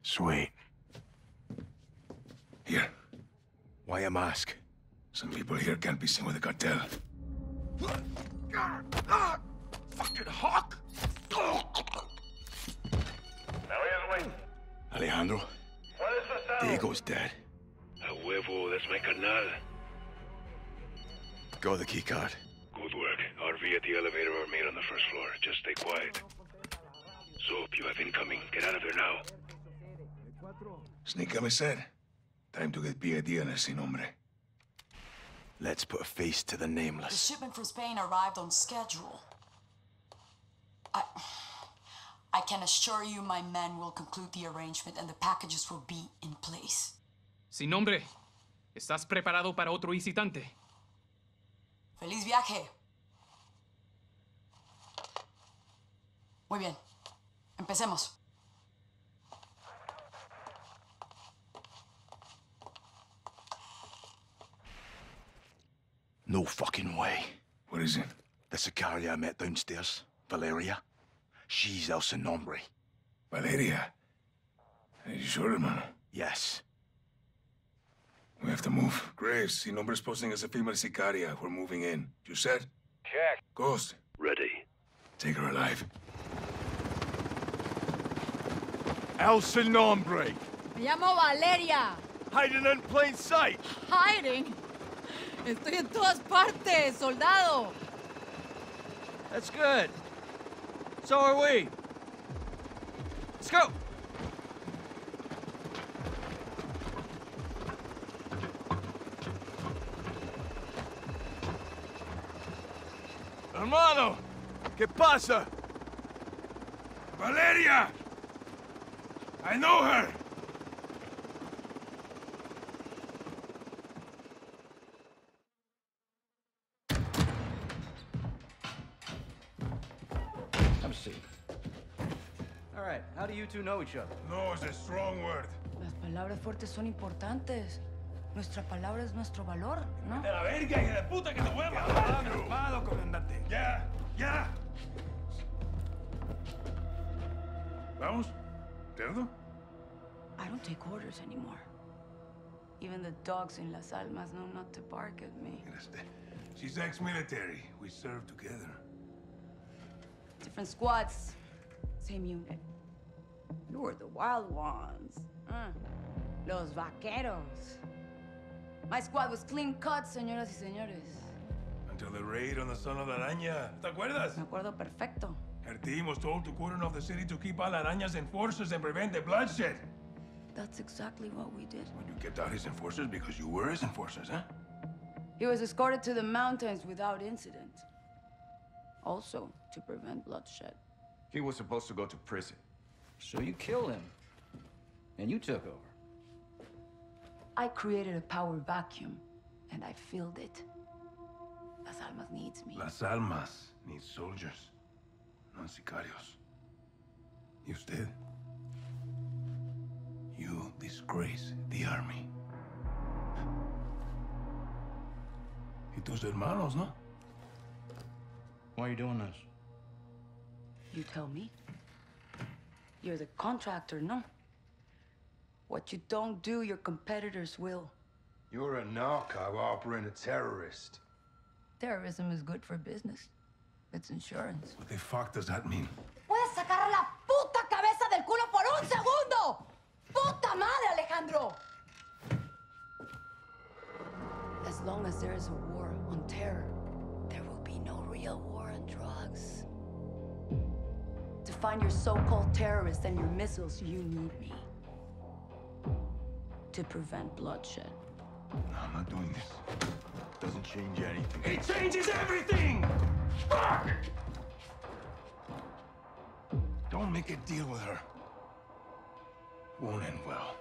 Speaker 8: Sweet.
Speaker 15: Here.
Speaker 8: Why a mask?
Speaker 15: Some people here can't be seen with the cartel.
Speaker 8: Fucking hawk! Alejandro, Diego's dead.
Speaker 17: A huevo, that's my canal.
Speaker 8: Got the keycard.
Speaker 17: Good work. RV at the elevator or mate on the first floor. Just stay quiet. Soap, you have incoming. Get out of there now.
Speaker 15: Sneak me said. Time to get PID on ese nombre.
Speaker 8: Let's put a face to the nameless.
Speaker 32: The shipment from Spain arrived on schedule. I. I can assure you my men will conclude the arrangement and the packages will be in place.
Speaker 33: Sin nombre. ¿Estás preparado para otro visitante?
Speaker 32: ¡Feliz viaje! Muy bien. Empecemos.
Speaker 8: No fucking way.
Speaker 15: What is it?
Speaker 8: The Sicaria I met downstairs, Valeria. She's El Sin Nombre.
Speaker 15: Valeria? Are you sure, hermano?
Speaker 8: Yes.
Speaker 15: We have to move. Graves, Sin Nombre's posting as a female sicaria. We're moving in. You said?
Speaker 17: Check.
Speaker 15: Ghost,
Speaker 17: Ready.
Speaker 15: take her alive.
Speaker 8: El Sin Nombre!
Speaker 34: Me llamo Valeria.
Speaker 8: Hiding in plain sight!
Speaker 34: Hiding. Estoy en todas partes, soldado.
Speaker 5: That's good. So are we. Let's go.
Speaker 8: Hermano! ¿Qué pasa?
Speaker 15: Valeria! I know her!
Speaker 5: You two know each other?
Speaker 15: No is a strong word.
Speaker 29: Las palabras fuertes son importantes. Nuestra palabra es nuestro valor, ¿no?
Speaker 15: ¡De la verga, hija de puta, que te voy a matar! ¡Calmado, comandante! ¡Ya! ¡Ya! ¿Vamos? ¿Cerdo?
Speaker 29: I don't take orders anymore. Even the dogs in Las Almas know not to bark at me.
Speaker 15: She's ex-military. We served together.
Speaker 29: Different squads, same unit. You were the wild ones. Uh, los vaqueros. My squad was clean cut, señoras y señores.
Speaker 15: Until the raid on the son of la araña. ¿Te acuerdas?
Speaker 29: Me acuerdo perfecto.
Speaker 15: Her team was told to cordon off the city to keep all arañas enforcers and prevent the bloodshed.
Speaker 29: That's exactly what we did.
Speaker 15: When you kept out his enforcers because you were his enforcers, huh?
Speaker 29: He was escorted to the mountains without incident. Also, to prevent bloodshed.
Speaker 7: He was supposed to go to prison.
Speaker 5: So you killed him. And you took over.
Speaker 29: I created a power vacuum, and I filled it. Las Almas needs me.
Speaker 15: Las Almas needs soldiers, not sicarios. Y usted? You disgrace the army. Y tus hermanos, ¿no?
Speaker 5: Why are you doing this?
Speaker 29: You tell me. You're the contractor, no? What you don't do, your competitors will.
Speaker 7: You're a narco harboring a terrorist.
Speaker 29: Terrorism is good for business. It's insurance.
Speaker 15: What the fuck does that mean?
Speaker 34: ¿Puedes sacar la puta cabeza del culo por un segundo? ¡Puta madre, Alejandro!
Speaker 29: As long as there is a war on terror, there will be no real war on drugs. To find your so-called terrorists and your missiles, you need me. To prevent bloodshed.
Speaker 8: No, I'm not doing this. It Doesn't change anything.
Speaker 15: It changes everything! Fuck!
Speaker 8: Don't make a deal with her.
Speaker 15: Won't end well.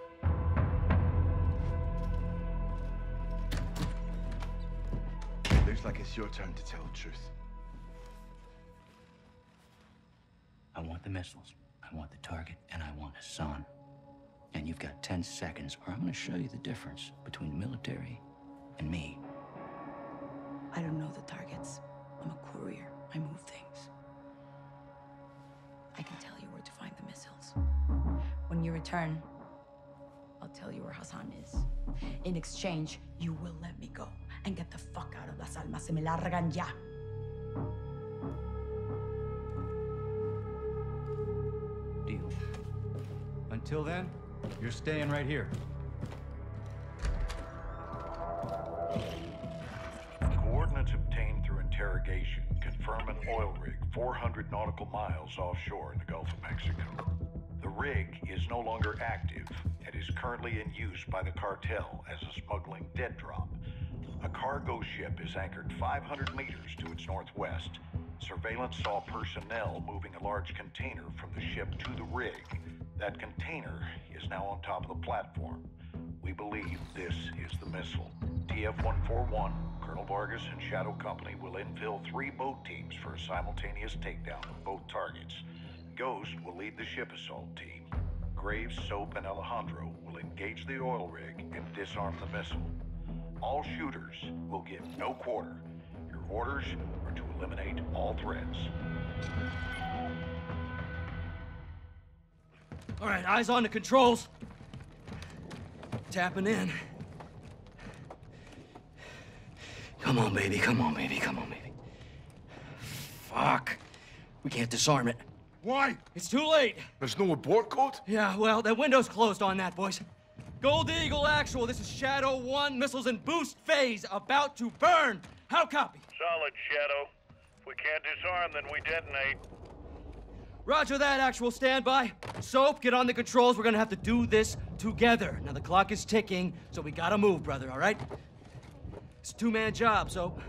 Speaker 8: Looks like it's your turn to tell the truth.
Speaker 22: I want the missiles, I want the target, and I want Hassan. And you've got 10 seconds, or I'm gonna show you the difference between the military and me.
Speaker 29: I don't know the targets. I'm a courier. I move things. I can tell you where to find the missiles. When you return, I'll tell you where Hassan is. In exchange, you will let me go and get the fuck out of Las Almas. Se me largan ya.
Speaker 5: Deal. Until then, you're staying right here.
Speaker 2: Coordinates obtained through interrogation confirm an oil rig 400 nautical miles offshore in the Gulf of Mexico. The rig is no longer active and is currently in use by the cartel as a smuggling dead drop. A cargo ship is anchored 500 meters to its northwest. Surveillance saw personnel moving a large container from the ship to the rig. That container is now on top of the platform. We believe this is the missile. TF-141, Colonel Vargas and Shadow Company will infill three boat teams for a simultaneous takedown of both targets. Ghost will lead the ship assault team. Graves, Soap, and Alejandro will engage the oil rig and disarm the missile. All shooters will get no quarter. Your orders eliminate all threats.
Speaker 5: All right, eyes on the controls. Tapping in.
Speaker 22: Come on, baby. Come on, baby. Come on, baby. Fuck. We can't disarm it.
Speaker 8: Why?
Speaker 5: It's too late.
Speaker 8: There's no abort code?
Speaker 5: Yeah, well, the window's closed on that, boys. Gold Eagle Actual, this is Shadow 1, missiles in boost phase, about to burn. How copy?
Speaker 35: Solid, Shadow. If we can't disarm, then we detonate.
Speaker 5: Roger that, Actual, standby. Soap, get on the controls. We're gonna have to do this together. Now, the clock is ticking, so we gotta move, brother, all right? It's a two-man job, Soap.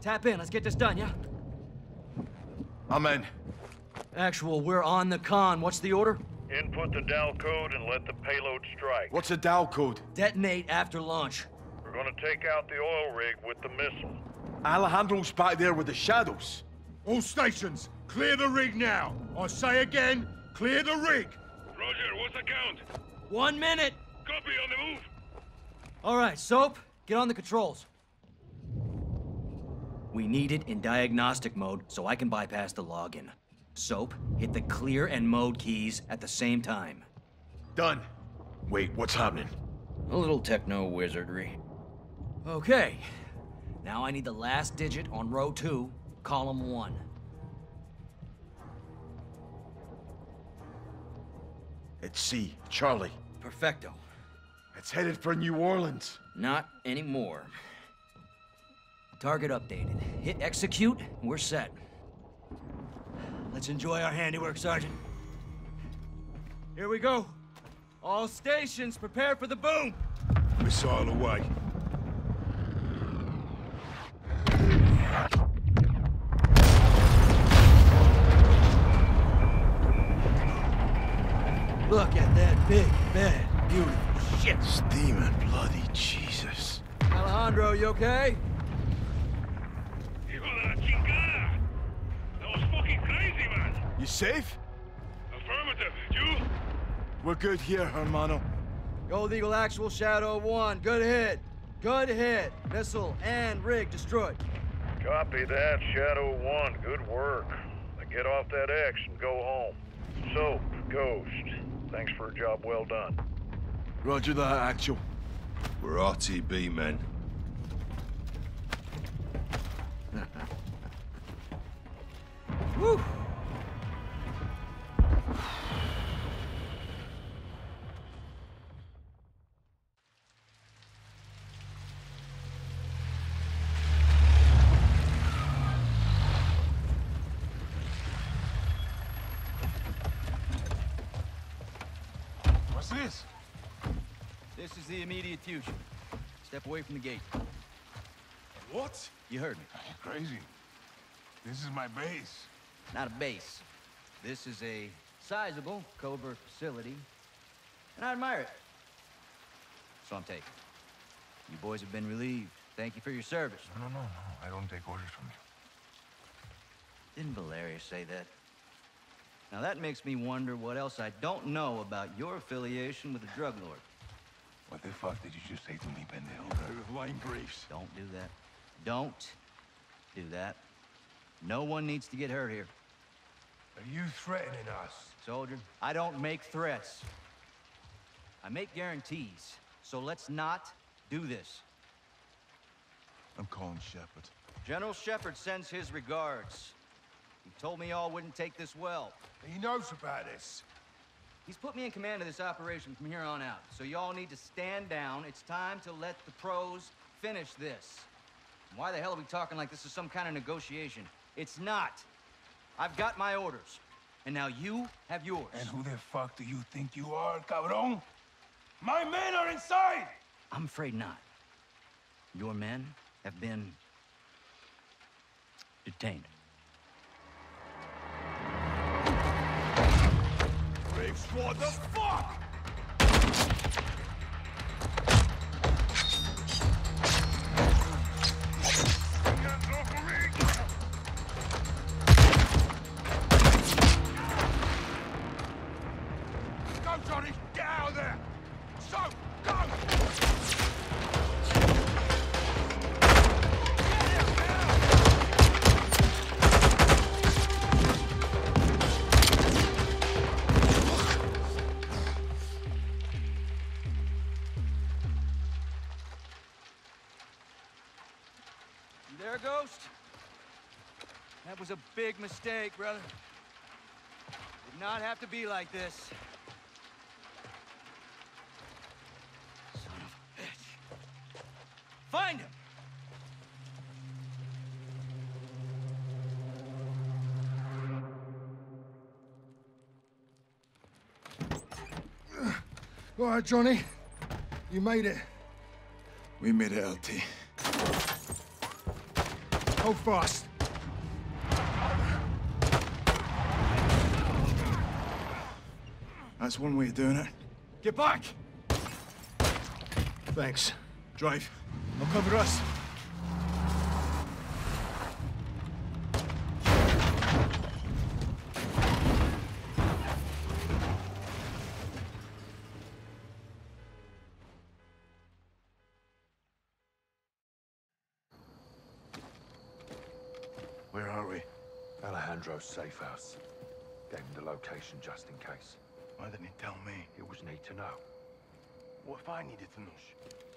Speaker 5: Tap in, let's get this done, yeah?
Speaker 8: I'm in.
Speaker 5: Actual, we're on the con. What's the order?
Speaker 35: Input the DAL code and let the payload strike.
Speaker 8: What's a DAL code?
Speaker 5: Detonate after launch.
Speaker 35: We're gonna take out the oil rig with the missile.
Speaker 8: Alejandro's back there with the shadows.
Speaker 7: All stations, clear the rig now. I say again, clear the rig.
Speaker 17: Roger, what's the count?
Speaker 5: One minute.
Speaker 17: Copy on the move.
Speaker 5: All right, Soap, get on the controls. We need it in diagnostic mode so I can bypass the login. Soap, hit the clear and mode keys at the same time.
Speaker 8: Done. Wait, what's happening?
Speaker 22: A little techno wizardry.
Speaker 5: Okay. Now I need the last digit on row two, column one.
Speaker 8: It's C, Charlie.
Speaker 5: Perfecto.
Speaker 8: It's headed for New Orleans.
Speaker 22: Not anymore.
Speaker 5: Target updated. Hit execute, we're set. Let's enjoy our handiwork, Sergeant. Here we go. All stations, prepare for the boom.
Speaker 7: Missile away.
Speaker 5: Look at that big, bad, beautiful shit.
Speaker 8: Steaming bloody Jesus.
Speaker 5: Alejandro, you okay?
Speaker 17: Hijo de la! That was fucking crazy, man!
Speaker 8: You safe?
Speaker 17: Affirmative. You?
Speaker 8: We're good here, hermano.
Speaker 5: Gold Eagle Actual Shadow 1, good hit. Good hit. Missile and rig destroyed.
Speaker 35: Copy that, Shadow 1. Good work. Now get off that X and go home. Soap, Ghost. Thanks for a job well done.
Speaker 8: Roger that, Actual.
Speaker 36: We're RTB, men.
Speaker 5: Woo!
Speaker 7: What's this?
Speaker 5: This fusion. Step away from the gate.
Speaker 7: What?
Speaker 5: You heard me.
Speaker 7: Crazy. This is my base.
Speaker 5: Not a base. This is a sizable covert facility, and I admire it. So I'm taking. You boys have been relieved. Thank you for your service.
Speaker 7: No, no, no, no. I don't take orders from you.
Speaker 5: Didn't Valeria say that?
Speaker 22: Now that makes me wonder what else I don't know about your affiliation with the drug lord.
Speaker 8: What the fuck did you just say to me, pendejo? Briefs.
Speaker 22: Don't do that. Don't do that. No one needs to get hurt here.
Speaker 7: Are you threatening us?
Speaker 22: Soldier, I don't make threats. I make guarantees. So let's not do this.
Speaker 8: I'm calling Shepherd.
Speaker 22: General Shepherd sends his regards. He told me y'all wouldn't take this well.
Speaker 7: He knows about this.
Speaker 22: He's put me in command of this operation from here on out. So y'all need to stand down. It's time to let the pros finish this. Why the hell are we talking like this is some kind of negotiation? It's not. I've got my orders. And now you have yours.
Speaker 7: And who the fuck do you think you are, cabron? My men are inside!
Speaker 22: I'm afraid not. Your men have been detained.
Speaker 7: What the fuck?
Speaker 22: Big mistake, brother. Did not have to be like this. Son of a bitch. Find him!
Speaker 7: All right, Johnny. You made it.
Speaker 8: We made it, LT.
Speaker 7: Hold fast.
Speaker 8: That's one way of doing it.
Speaker 7: Get back!
Speaker 8: Thanks. Drive. I'll cover us.
Speaker 7: Where are we? Alejandro's safe house. Gave him the location just in case.
Speaker 8: Why didn't he tell me?
Speaker 7: It was need to know.
Speaker 8: What if I needed to know?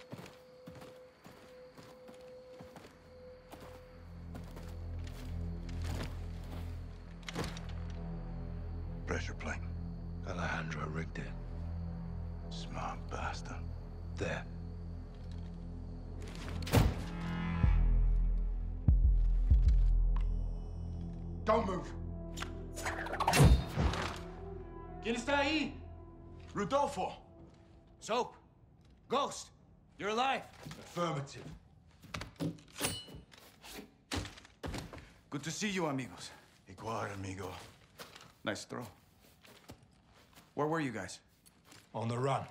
Speaker 5: ¿Quién está?
Speaker 7: Rodolfo!
Speaker 5: Soap. Ghost. You're alive.
Speaker 7: Affirmative.
Speaker 37: Good to see you, amigos.
Speaker 8: Igual, amigo.
Speaker 37: Nice throw. Where were you guys?
Speaker 7: On the run.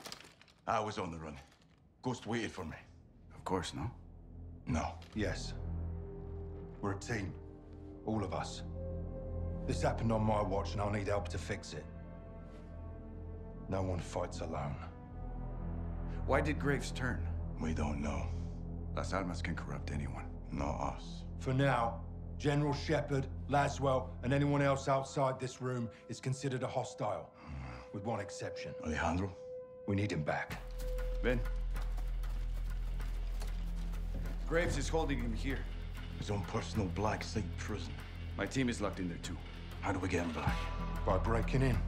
Speaker 8: I was on the run. Ghost waited for me.
Speaker 37: Of course, no?
Speaker 8: No.
Speaker 7: Yes. We're a team. All of us. This happened on my watch, and I'll need help to fix it. No one fights alone.
Speaker 37: Why did Graves turn?
Speaker 8: We don't know.
Speaker 37: Las Almas can corrupt anyone.
Speaker 8: Not us.
Speaker 7: For now, General Shepherd, Laswell, and anyone else outside this room is considered a hostile. With one exception.
Speaker 8: Alejandro?
Speaker 7: We need him back.
Speaker 37: Ben? Graves is holding him here.
Speaker 8: His own personal black site prison.
Speaker 37: My team is locked in there too.
Speaker 8: How do we get him back?
Speaker 7: By breaking in.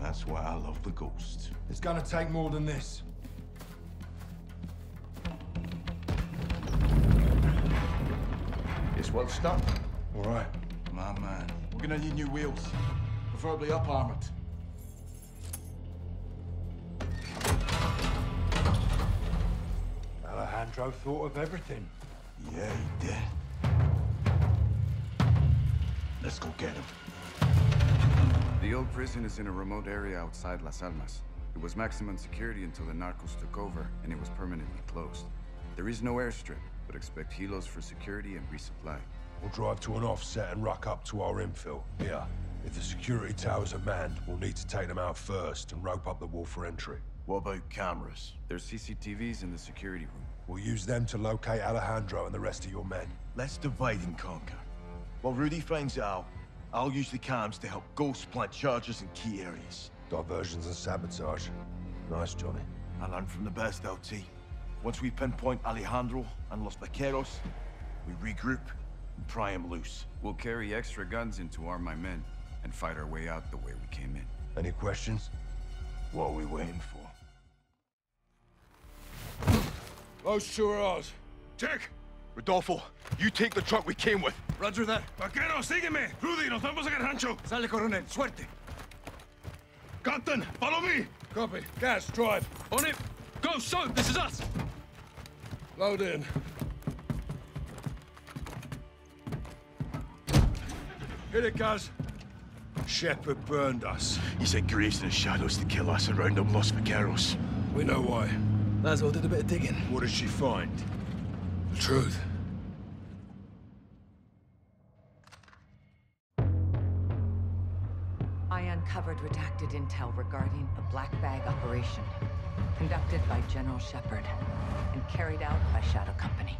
Speaker 8: That's why I love the Ghost.
Speaker 7: It's gonna take more than this.
Speaker 37: It's well stuck.
Speaker 7: All right.
Speaker 8: My man. We're gonna need new wheels. Preferably up armored.
Speaker 7: Alejandro thought of everything.
Speaker 8: Yeah, he did. Let's go get him.
Speaker 18: The old prison is in a remote area outside Las Almas. It was maximum security until the narcos took over, and it was permanently closed. There is no airstrip, but expect helos for security and resupply.
Speaker 7: We'll drive to an offset and ruck up to our infill. Here. If the security towers are manned, we'll need to take them out first and rope up the wall for entry.
Speaker 18: What about cameras? There's CCTVs in the security room.
Speaker 7: We'll use them to locate Alejandro and the rest of your men.
Speaker 8: Let's divide and conquer. While Rudy finds Al, I'll use the comms to help Ghost plant charges in key areas.
Speaker 7: Diversions and sabotage. Nice, Johnny.
Speaker 8: I learned from the best, LT. Once we pinpoint Alejandro and Los Vaqueros, we regroup and pry him loose.
Speaker 18: We'll carry extra guns in to arm my men and fight our way out the way we came in.
Speaker 7: Any questions?
Speaker 8: What are we waiting for?
Speaker 12: Those two are ours.
Speaker 8: Take! Rodolfo, you take the truck we came with.
Speaker 12: Roger that. Vaquero, sígueme. Rudy, nos vamos a rancho.
Speaker 38: Sale, coronel. Suerte.
Speaker 12: Captain, follow me. Copy. Gaz, drive.
Speaker 39: On it. Go, Soap, this is us.
Speaker 12: Load in. Hit it, Gaz.
Speaker 7: Shepherd burned us.
Speaker 8: He sent Graves and the Shadows to kill us and round up Los Vaqueros.
Speaker 12: We know why.
Speaker 8: Laswell did a bit of digging.
Speaker 7: What did she find?
Speaker 12: The truth.
Speaker 6: I uncovered redacted intel regarding a black bag operation conducted by General Shepherd and carried out by Shadow Company.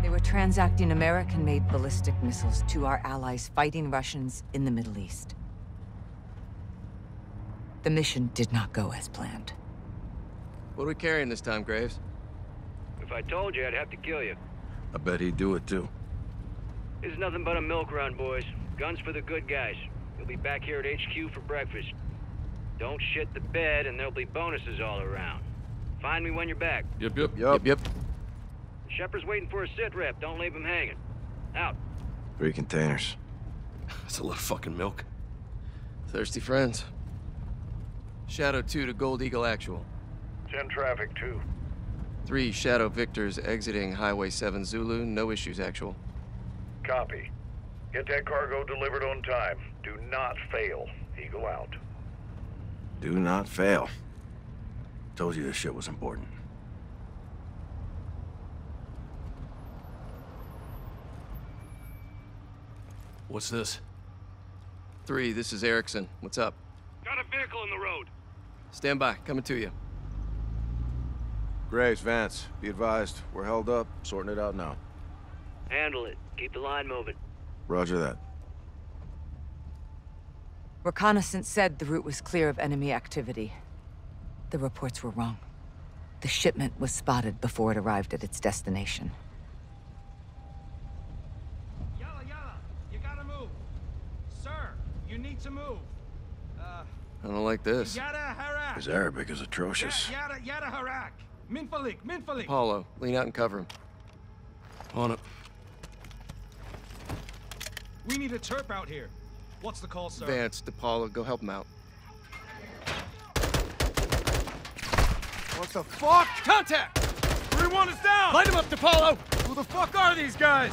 Speaker 6: They were transacting American-made ballistic missiles to our allies fighting Russians in the Middle East. The mission did not go as planned.
Speaker 5: What are we carrying this time, Graves?
Speaker 1: If I told you, I'd have to kill you.
Speaker 8: I bet he'd do it too.
Speaker 1: This is nothing but a milk run, boys. Guns for the good guys. You'll be back here at HQ for breakfast. Don't shit the bed, and there'll be bonuses all around. Find me when you're back.
Speaker 12: Yep, yep,
Speaker 5: yep, yep.
Speaker 1: Shepherd's waiting for a sit rep. Don't leave him hanging. Out.
Speaker 8: Three containers.
Speaker 5: That's a lot of fucking milk. Thirsty friends. Shadow 2 to Gold Eagle Actual.
Speaker 35: 10 traffic 2.
Speaker 5: Three Shadow Victors exiting Highway 7 Zulu. No issues, actual.
Speaker 35: Copy. Get that cargo delivered on time. Do not fail. Eagle out.
Speaker 8: Do not fail. Told you this shit was important.
Speaker 12: What's this?
Speaker 5: Three, this is Erickson. What's up?
Speaker 40: Got a vehicle in the road.
Speaker 5: Stand by. Coming to you.
Speaker 4: Graves, Vance, be advised. We're held up. Sorting it out now.
Speaker 1: Handle it. Keep the line moving.
Speaker 4: Roger that.
Speaker 6: Reconnaissance said the route was clear of enemy activity. The reports were wrong. The shipment was spotted before it arrived at its destination.
Speaker 39: Yalla, yalla. You gotta move. Sir, you need to move. Uh,
Speaker 5: I don't like this.
Speaker 39: yada harak.
Speaker 4: His Arabic is atrocious.
Speaker 39: Yada, yada harak. Minfalik, minfalik.
Speaker 5: Apollo, lean out and cover him.
Speaker 12: On it.
Speaker 39: We need a terp out here. What's the call, sir?
Speaker 5: Vance, DePaulo, go help him out.
Speaker 39: What the fuck?
Speaker 5: Contact!
Speaker 39: 3-1 is down!
Speaker 5: Light him up, DePaulo!
Speaker 39: Who the fuck are these guys?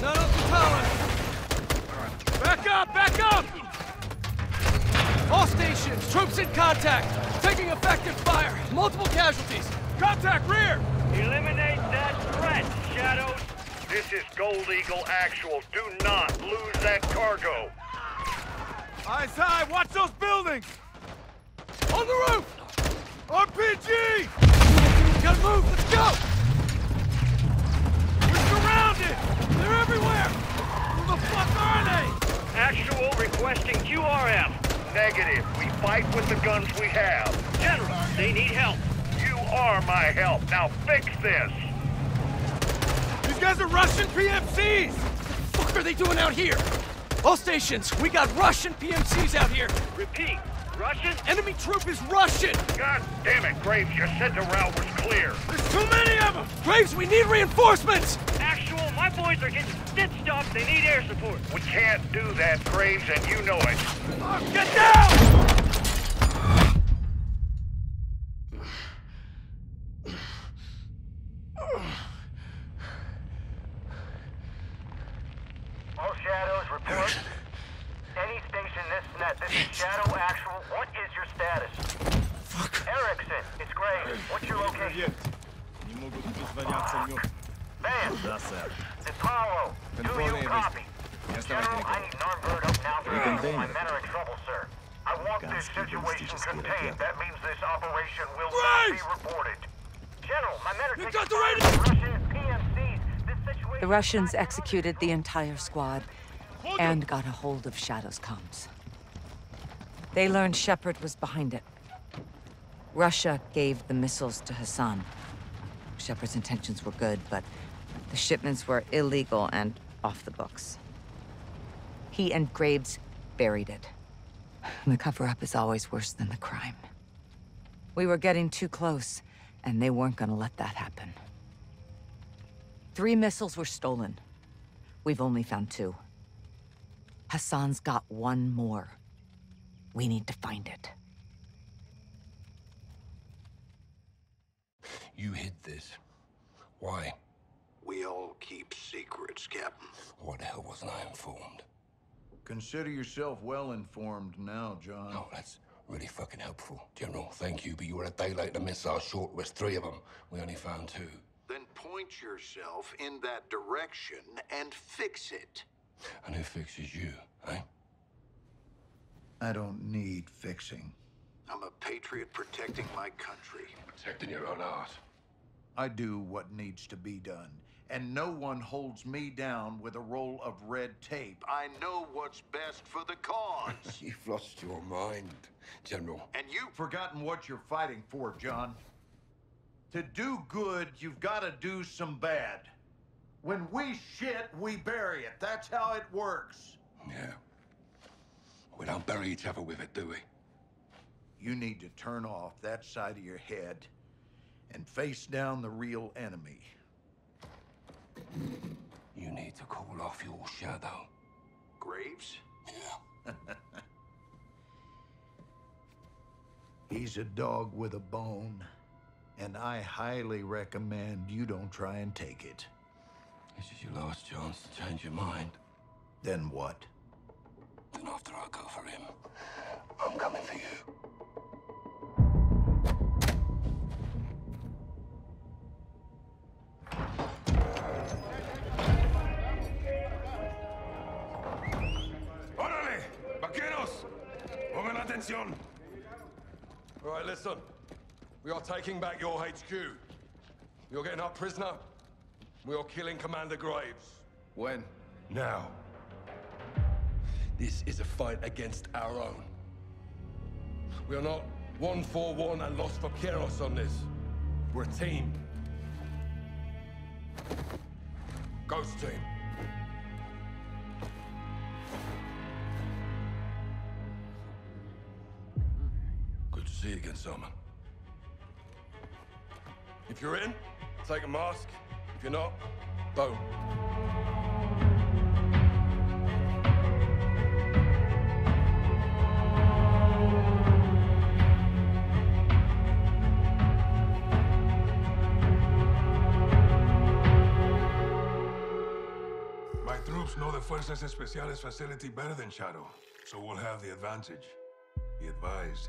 Speaker 5: Not up the tower!
Speaker 39: Back up! Back up!
Speaker 5: All stations, troops in contact! Taking effective fire! Multiple casualties!
Speaker 39: Contact rear!
Speaker 35: Eliminate that threat, Shadows! This is Gold Eagle Actual. Do not lose that cargo.
Speaker 39: Eyes high! Watch those buildings!
Speaker 5: On the roof!
Speaker 39: RPG!
Speaker 5: Gotta move! Let's go!
Speaker 39: We're surrounded! They're everywhere! Who the fuck are they?
Speaker 35: Actual requesting QRF. Negative. We fight with the guns we have.
Speaker 1: General, they need help.
Speaker 35: Are my help. Now fix this.
Speaker 39: These guys are Russian PMCs!
Speaker 5: What the fuck are they doing out here? All stations, we got Russian PMCs out here!
Speaker 1: Repeat, Russian?
Speaker 5: Enemy troop is Russian!
Speaker 35: God damn it, Graves. You said the route was clear.
Speaker 39: There's too many of them!
Speaker 5: Graves, we need reinforcements!
Speaker 1: Actual, my boys are getting stitched up. They need air support.
Speaker 35: We can't do that, Graves, and you know it.
Speaker 39: Oh, get down!
Speaker 6: Russians executed the entire squad and got a hold of Shadow's comms. They learned Shepherd was behind it. Russia gave the missiles to Hassan. Shepherd's intentions were good, but the shipments were illegal and off the books. He and Graves buried it. The cover-up is always worse than the crime. We were getting too close, and they weren't gonna let that happen. Three missiles were stolen. We've only found two. Hassan's got one more. We need to find it.
Speaker 12: You hid this. Why?
Speaker 11: We all keep secrets, Captain.
Speaker 12: Why the hell wasn't I informed?
Speaker 2: Consider yourself well informed now, John.
Speaker 12: Oh, that's really fucking helpful. General, thank you, but you were a day late. The missiles short was three of them. We only found two.
Speaker 11: Then point yourself in that direction and fix it.
Speaker 12: And who fixes you, eh?
Speaker 2: I don't need fixing.
Speaker 11: I'm a patriot protecting my country.
Speaker 12: Protecting your own art.
Speaker 2: I do what needs to be done. And no one holds me down with a roll of red tape.
Speaker 11: I know what's best for the cause.
Speaker 12: You've lost your mind, General.
Speaker 2: And you've forgotten what you're fighting for, John. To do good, you've got to do some bad. When we shit, we bury it. That's how it works.
Speaker 12: Yeah. We don't bury each other with it, do we?
Speaker 2: You need to turn off that side of your head and face down the real enemy.
Speaker 12: You need to call off your shadow.
Speaker 11: Graves?
Speaker 12: Yeah.
Speaker 2: He's a dog with a bone, and I highly recommend you don't try and take it.
Speaker 12: This is your last chance to change your mind.
Speaker 2: Then what?
Speaker 12: Then after I go for him, I'm coming for you.
Speaker 41: ¡Órale! ¡Vaqueros! ¡Pongan atención! All right, listen. We are taking back your HQ. You're getting our prisoner. We are killing Commander Graves.
Speaker 18: When?
Speaker 41: Now. This is a fight against our own. We are not one for one and lost for Vaqueros on this. We're a team. Ghost team. Good to see you again, Salman. If you're in, take a mask. If you're not, boom.
Speaker 15: My troops know the Fuerzas Especiales facility better than Shadow, so we'll have the advantage. Be advised,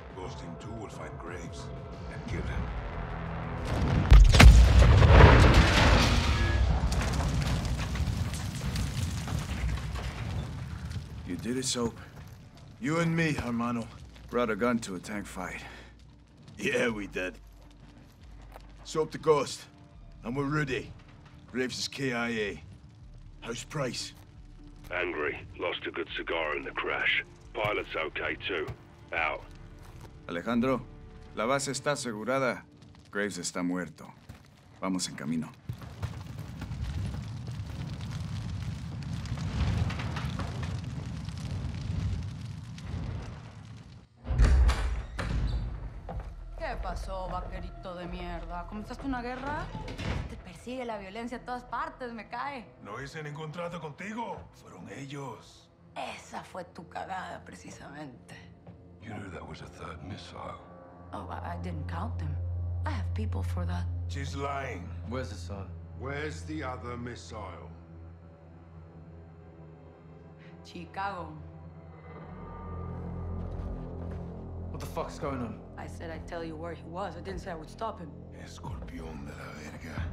Speaker 15: Ghost Team 2 will find Graves and kill him.
Speaker 18: You did it, Soap. You and me, hermano. Brought a gun to a tank fight.
Speaker 8: Yeah, we did. Soap the Ghost. And we're Rudy. Graves is KIA. How's Price?
Speaker 17: Angry. Lost a good cigar in the crash. Pilot's okay too. Out.
Speaker 18: Alejandro, la base está asegurada. Graves está muerto. Vamos en camino.
Speaker 29: ¿Qué pasó, vaquerito de mierda? ¿Comenzaste una guerra?
Speaker 6: Te
Speaker 29: sigue la violencia a todas partes, me cae.
Speaker 15: No hice ningún trato contigo. Fueron ellos.
Speaker 29: Esa fue tu cagada, precisamente.
Speaker 42: You knew that was a third missile.
Speaker 29: Oh, I, I didn't count them. I have people for that.
Speaker 15: She's lying.
Speaker 43: Where's the son?
Speaker 7: Where's the other missile?
Speaker 29: Chicago.
Speaker 44: What the fuck's going on?
Speaker 29: I said I'd tell you where he was. I didn't say I would stop him.
Speaker 15: Escorpión de la verga.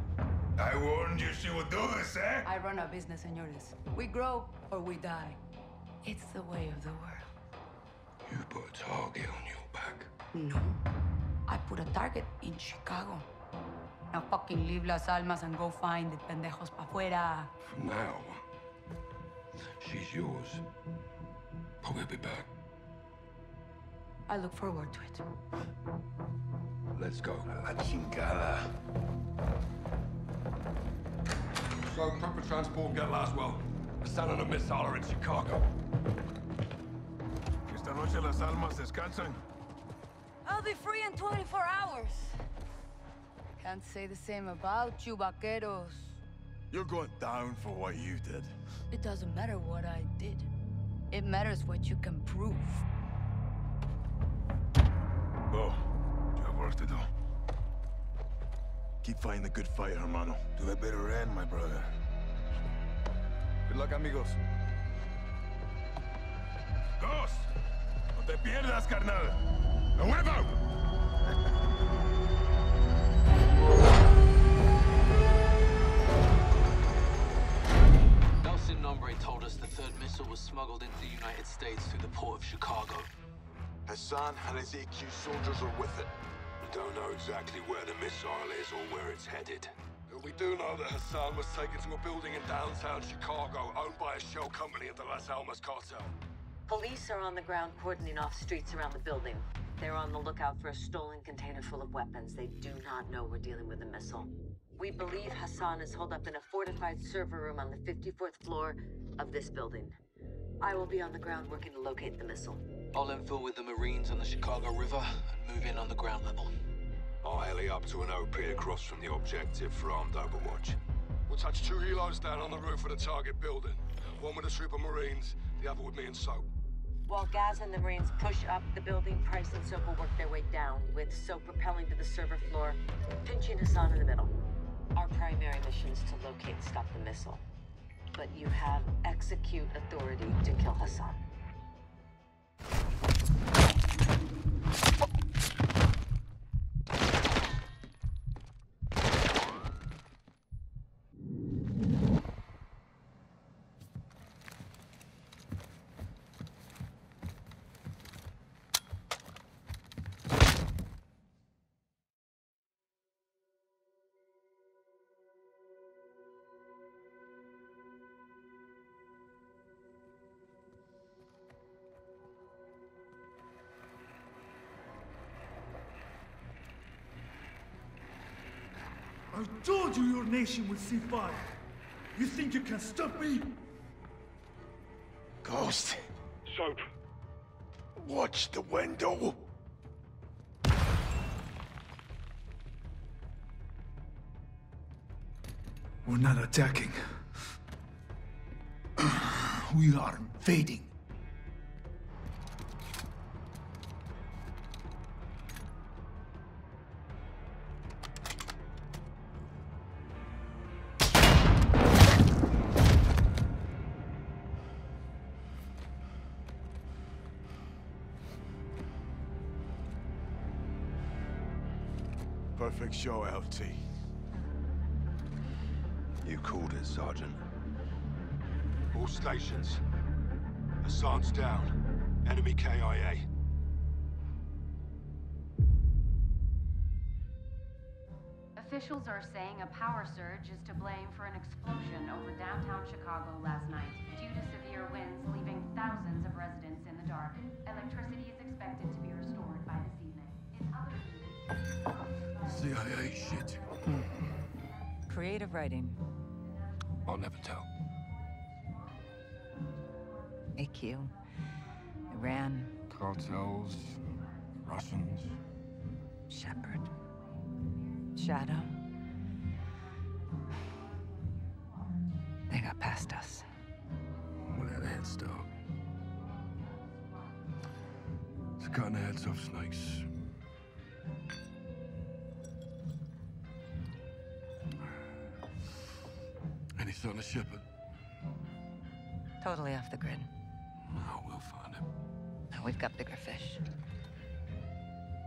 Speaker 15: I warned you she would do this, eh?
Speaker 29: I run a business, senores. We grow or we die. It's the way of the world.
Speaker 42: You put a target on your back.
Speaker 29: No. I put a target in Chicago. Now fucking leave Las Almas and go find the pendejos pa' fuera.
Speaker 42: From now, she's yours. But we'll be back.
Speaker 29: I look forward to it.
Speaker 42: Let's go.
Speaker 15: La chingada.
Speaker 12: So, proper transport, get Laswell. Hassan and a missile are in Chicago.
Speaker 15: Noche las almas descansan.
Speaker 29: I'll be free in 24 hours. Can't say the same about you, vaqueros.
Speaker 15: You're going down for what you did.
Speaker 29: It doesn't matter what I did. It matters what you can prove.
Speaker 15: Oh, Go. You have work to do. Keep fighting the good fight, hermano. To a better end, my brother.
Speaker 18: Good luck, amigos.
Speaker 15: Dos! No te pierdas, carnal. ¡A huevo!
Speaker 13: El Sin Nombre told us the third missile was smuggled into the United States through the port of Chicago.
Speaker 8: Hassan and his AQ soldiers are with it. We don't know exactly where the missile is or where it's headed.
Speaker 12: We do know that Hassan was taken to a building in downtown Chicago owned by a shell company of the Las Almas cartel.
Speaker 23: Police are on the ground cordoning off streets around the building. They're on the lookout for a stolen container full of weapons. They do not know we're dealing with a missile. We believe Hassan is holed up in a fortified server room on the 54th floor of this building. I will be on the ground working to locate the missile.
Speaker 13: I'll infill with the Marines on the Chicago River and move in on the ground level.
Speaker 8: I'll heli up to an OP across from the objective for armed overwatch.
Speaker 12: We'll touch two helos down on the roof of the target building. One with a troop of Marines, the other with me and Soap.
Speaker 23: While Gaz and the Marines push up the building, Price and Soap will work their way down, with Soap propelling to the server floor, pinching Hassan in the middle. Our primary mission is to locate and stop the missile. But you have execute authority to kill Hassan.
Speaker 21: I told you your nation would see fire. You think you can stop me?
Speaker 15: Ghost,
Speaker 12: Soap.
Speaker 15: watch the window.
Speaker 21: We're not attacking. We are invading.
Speaker 15: Perfect show, LT.
Speaker 8: You called it, Sergeant.
Speaker 12: All stations. Hassan's down. Enemy KIA.
Speaker 45: Officials are saying a power surge is to blame for an explosion over downtown Chicago last night. Due to severe winds leaving thousands of residents in the dark, electricity is expected to be
Speaker 15: CIA shit.
Speaker 6: Creative writing.
Speaker 42: I'll never tell.
Speaker 6: AQ. Iran.
Speaker 46: Cartels, Russians.
Speaker 6: Shepherd. Shadow. Totally off the grid.
Speaker 12: No, we'll find him.
Speaker 6: No, we've got bigger fish.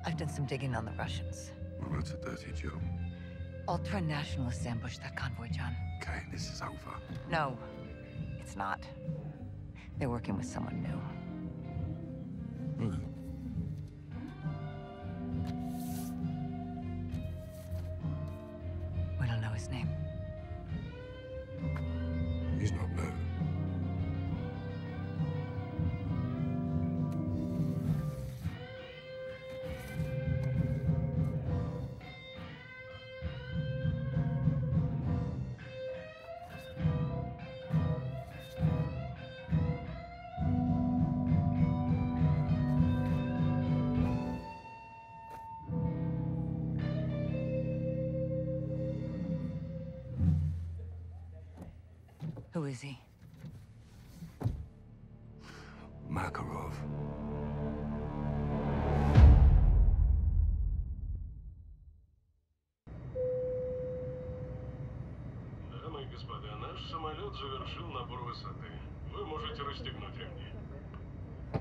Speaker 6: I've done some digging on the Russians.
Speaker 12: Well, that's a dirty job.
Speaker 6: Ultra-nationalists ambushed that convoy, John.
Speaker 12: Okay, this is over.
Speaker 6: No, it's not. They're working with someone new.
Speaker 12: Who?
Speaker 6: We don't know his name.
Speaker 12: He's not new.
Speaker 6: Is he?
Speaker 12: Makarov.
Speaker 47: Дамы и господа, наш самолет завершил набор высоты. Вы можете расстегнуть ремни.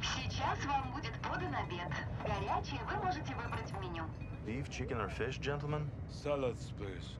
Speaker 48: Сейчас вам будет подан обед. Горячий вы можете выбрать в меню.
Speaker 28: Beef, chicken, or fish, gentlemen?
Speaker 12: Salads, please.